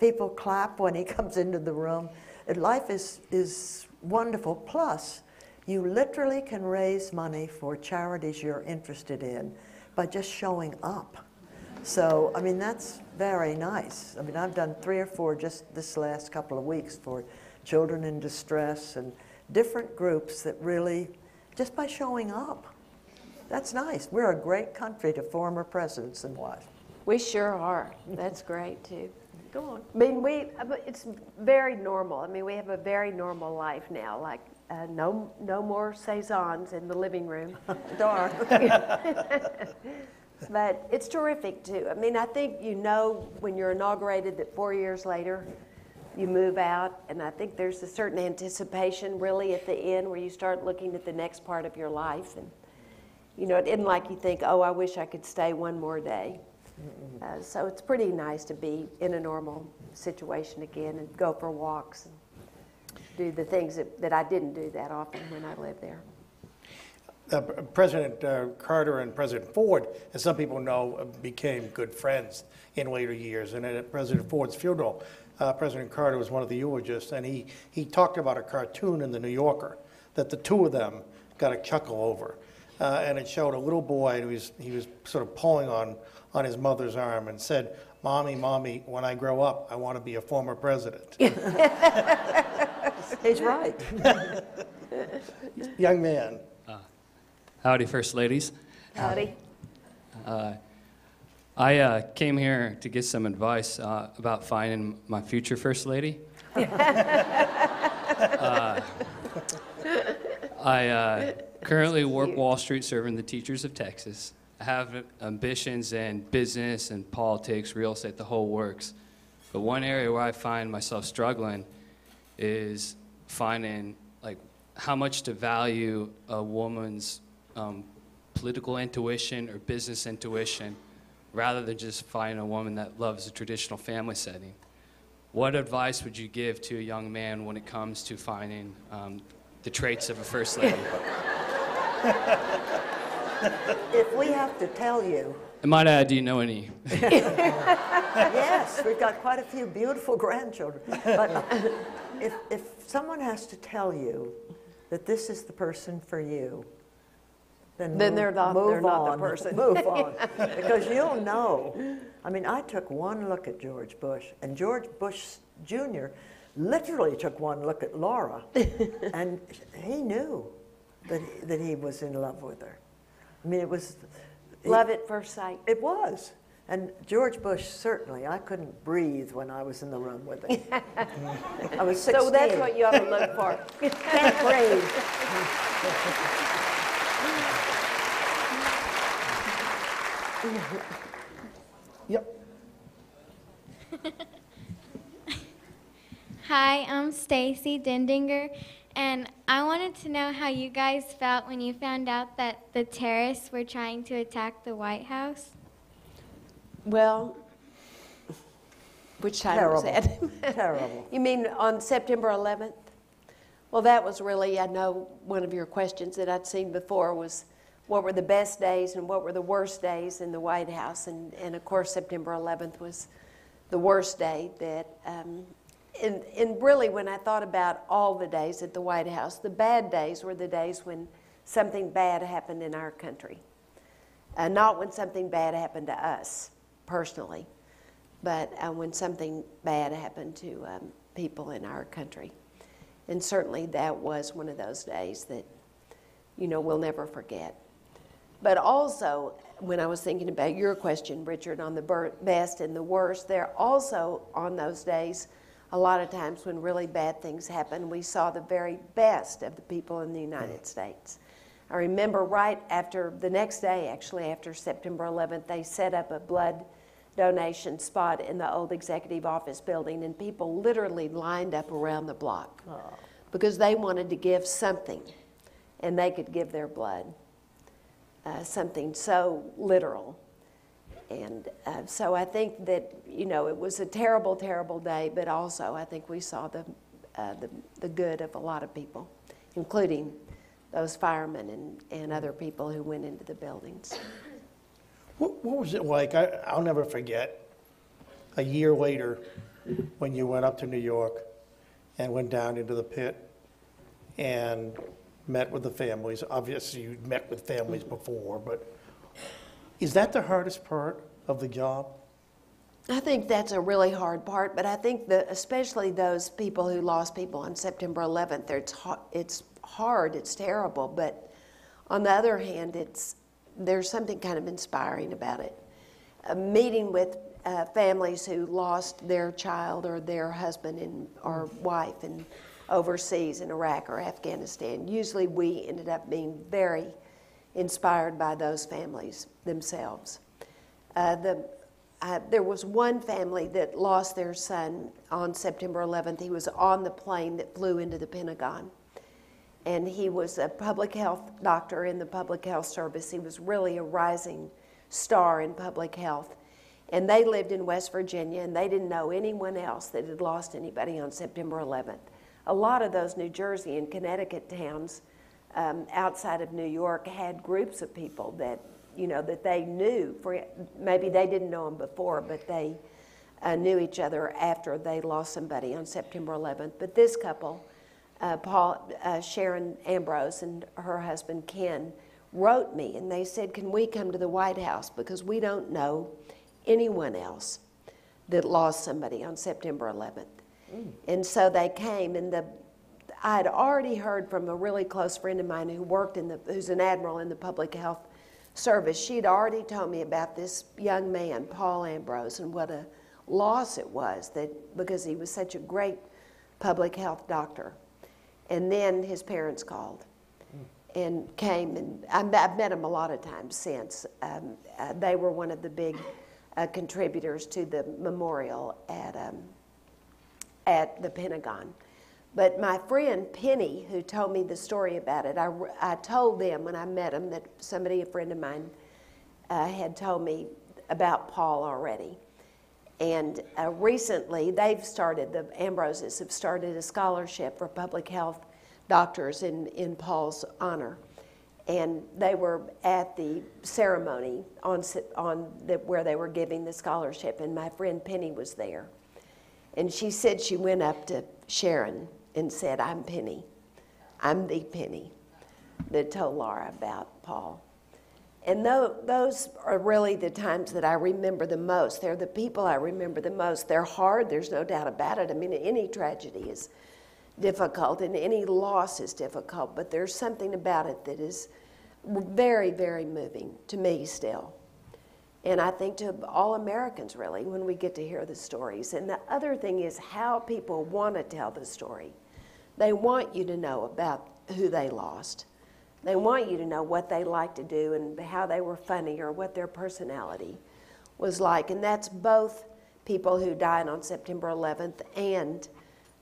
People clap when he comes into the room. And life is, is wonderful. Plus, you literally can raise money for charities you're interested in by just showing up. So, I mean, that's very nice. I mean, I've done three or four just this last couple of weeks for children in distress and different groups that really, just by showing up, that's nice. We're a great country to former presidents and wives. We sure are. That's great, too. Go on. I mean, we, uh, it's very normal. I mean, we have a very normal life now, like uh, no, no more saisons in the living room. Darn. But it's terrific, too. I mean, I think you know when you're inaugurated that four years later, you move out, and I think there's a certain anticipation really at the end where you start looking at the next part of your life. And, you know, it isn't like you think, oh, I wish I could stay one more day. Uh, so it's pretty nice to be in a normal situation again and go for walks and do the things that, that I didn't do that often when I lived there. Uh, President uh, Carter and President Ford, as some people know, became good friends in later years. And at President Ford's funeral, uh, President Carter was one of the eulogists, and he, he talked about a cartoon in the New Yorker that the two of them got a chuckle over. Uh, and it showed a little boy, and he was, he was sort of pulling on, on his mother's arm and said, Mommy, Mommy, when I grow up, I want to be a former president. He's right. Young man. Howdy, First Ladies. Howdy. I uh, came here to get some advice uh, about finding my future First Lady. Uh, I uh, currently work Wall Street serving the teachers of Texas. I have ambitions in business and politics, real estate, the whole works. But one area where I find myself struggling is finding like how much to value a woman's um, political intuition or business intuition rather than just finding a woman that loves a traditional family setting. What advice would you give to a young man when it comes to finding um, the traits of a first lady? If we have to tell you, I might add, do you know any? yes, we've got quite a few beautiful grandchildren. But if, if someone has to tell you that this is the person for you, then, they're not- move they're not the on. person. Move on, because you'll know. I mean, I took one look at George Bush, and George Bush Jr. literally took one look at Laura, and he knew that that he was in love with her. I mean, it was. Love at first sight. It was. And George Bush, certainly, I couldn't breathe when I was in the room with him. I was 16. So that's what you ought to look for. Can't breathe. Yep. Hi, I'm Stacy Dendinger, and I wanted to know how you guys felt when you found out that the terrorists were trying to attack the White House. Well, which time was Terrible. that? Terrible. You mean on September 11th? Well, that was really, I know, one of your questions that I'd seen before was what were the best days and what were the worst days in the White House? And, and of course, September 11th was the worst day that, um, and, and really, when I thought about all the days at the White House, the bad days were the days when something bad happened in our country. Uh, not when something bad happened to us personally, but uh, when something bad happened to um, people in our country. And certainly that was one of those days that, you know, we'll never forget. But also, when I was thinking about your question, Richard, on the best and the worst, there also on those days, a lot of times when really bad things happen, we saw the very best of the people in the United States. I remember right after, the next day, actually, after September 11th, they set up a blood donation spot in the old executive office building, and people literally lined up around the block because they wanted to give something, and they could give their blood. Uh, something so literal. And uh, so I think that, you know, it was a terrible, terrible day, but also I think we saw the, uh, the, the good of a lot of people, including those firemen and, and other people who went into the buildings. What, what was it like? I, I'll never forget, a year later, when you went up to New York and went down into the pit and met with the families. Obviously, you'd met with families before, but is that the hardest part of the job? I think that's a really hard part, but I think that especially those people who lost people on September 11th, it's it's hard, it's terrible, but on the other hand, it's there's something kind of inspiring about it. A meeting with uh, families who lost their child or their husband and, or wife in overseas in Iraq or Afghanistan. Usually, we ended up being very inspired by those families themselves. Uh, the, there was one family that lost their son on September 11th. He was on the plane that flew into the Pentagon. And he was a public health doctor in the public health service. He was really a rising star in public health. And they lived in West Virginia, and they didn't know anyone else that had lost anybody on September 11th. A lot of those New Jersey and Connecticut towns um, outside of New York had groups of people that you know that they knew. For maybe they didn't know them before, but they uh, knew each other after they lost somebody on September 11th. But this couple, uh, Paul, uh, Sharon Ambrose, and her husband Ken, wrote me, and they said, "Can we come to the White House because we don't know anyone else that lost somebody on September 11th." And so they came, and the I had already heard from a really close friend of mine who worked in the, who's an admiral in the public health service. She had already told me about this young man, Paul Ambrose, and what a loss it was that because he was such a great public health doctor. And then his parents called and came, and I've met him a lot of times since. Um, uh, they were one of the big uh, contributors to the memorial at. Um, at the Pentagon. But my friend Penny, who told me the story about it, I, I told them when I met him that somebody, a friend of mine, uh, had told me about Paul already. And uh, recently, they've started, the Ambroses have started a scholarship for public health doctors in, in Paul's honor. And they were at the ceremony on, on the, where they were giving the scholarship, and my friend Penny was there. And she said she went up to Sharon and said, I'm Penny. I'm the Penny that told Laura about Paul. And those are really the times that I remember the most. They're the people I remember the most. They're hard, there's no doubt about it. I mean, any tragedy is difficult and any loss is difficult, but there's something about it that is very, very moving to me still. And I think to all Americans, really, when we get to hear the stories. And the other thing is how people want to tell the story. They want you to know about who they lost. They want you to know what they like to do and how they were funny or what their personality was like. And that's both people who died on September 11th and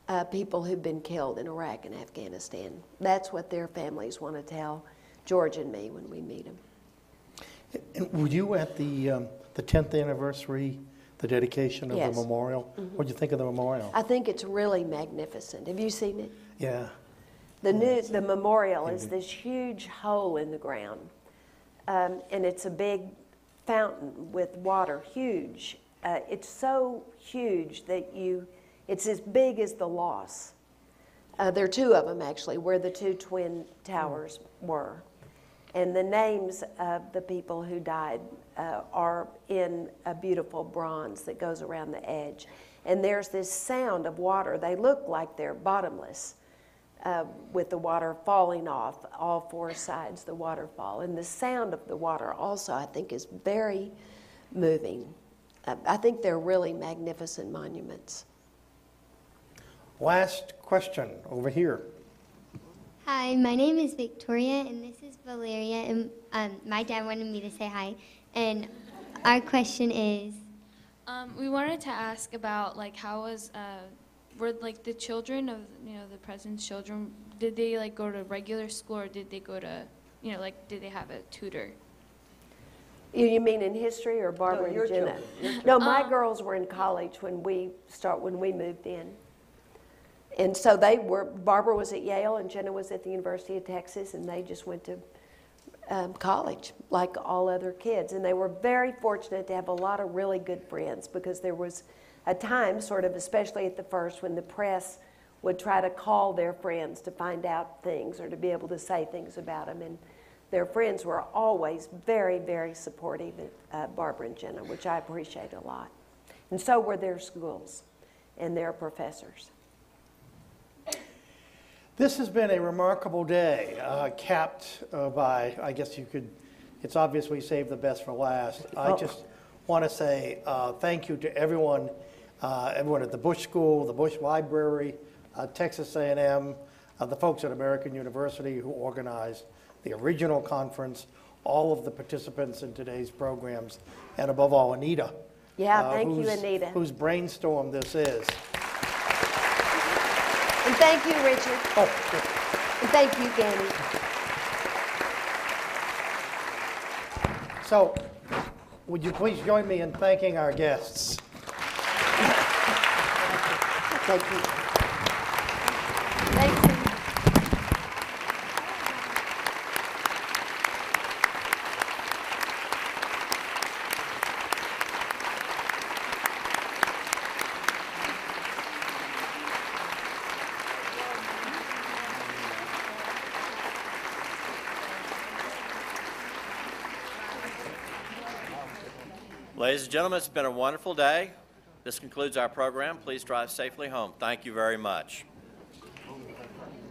uh, people who've been killed in Iraq and Afghanistan. That's what their families want to tell George and me when we meet them. And were you at the, um, the 10th anniversary, the dedication of Yes. the memorial? What'd you think of the memorial? I think it's really magnificent. Have you seen it? Yeah. The new, the memorial is this huge hole in the ground, um, and it's a big fountain with water, huge. Uh, it's so huge that you, it's as big as the loss. Uh, there are two of them actually, where the two twin towers were, and the names of the people who died uh, are in a beautiful bronze that goes around the edge. And there's this sound of water. They look like they're bottomless uh, with the water falling off all four sides, the waterfall. And the sound of the water also, I think, is very moving. Uh, I think they're really magnificent monuments. Last question over here. Hi, my name is Victoria, and this is Valeria, and um, my dad wanted me to say hi. And our question is, Um, we wanted to ask about like how was uh, were like the children of you know the president's children did they like go to regular school or did they go to you know like did they have a tutor? You, you mean in history or Barbara No, and Jenna? children, your children. No, my Uh, girls were in college when we start, when we moved in. And so they were, Barbara was at Yale and Jenna was at the University of Texas, and they just went to um, college like all other kids. And they were very fortunate to have a lot of really good friends because there was a time, sort of, especially at the first, when the press would try to call their friends to find out things or to be able to say things about them. And their friends were always very, very supportive of uh, Barbara and Jenna, which I appreciate a lot. And so were their schools and their professors. This has been a remarkable day, uh, capped uh, by, I guess you could, it's obvious we saved the best for last. I just want to say uh, thank you to everyone, uh, everyone at the Bush School, the Bush Library, uh, Texas A&M, uh, the folks at American University who organized the original conference, all of the participants in today's programs, and above all, Anita. Yeah, thank you, Anita. Whose brainstorm this is. Thank you, Richard. Oh. And thank you, Danny. So, would you please join me in thanking our guests? Thank you. Thanks. Anita. Ladies and gentlemen, it's been a wonderful day. This concludes our program. Please drive safely home. Thank you very much.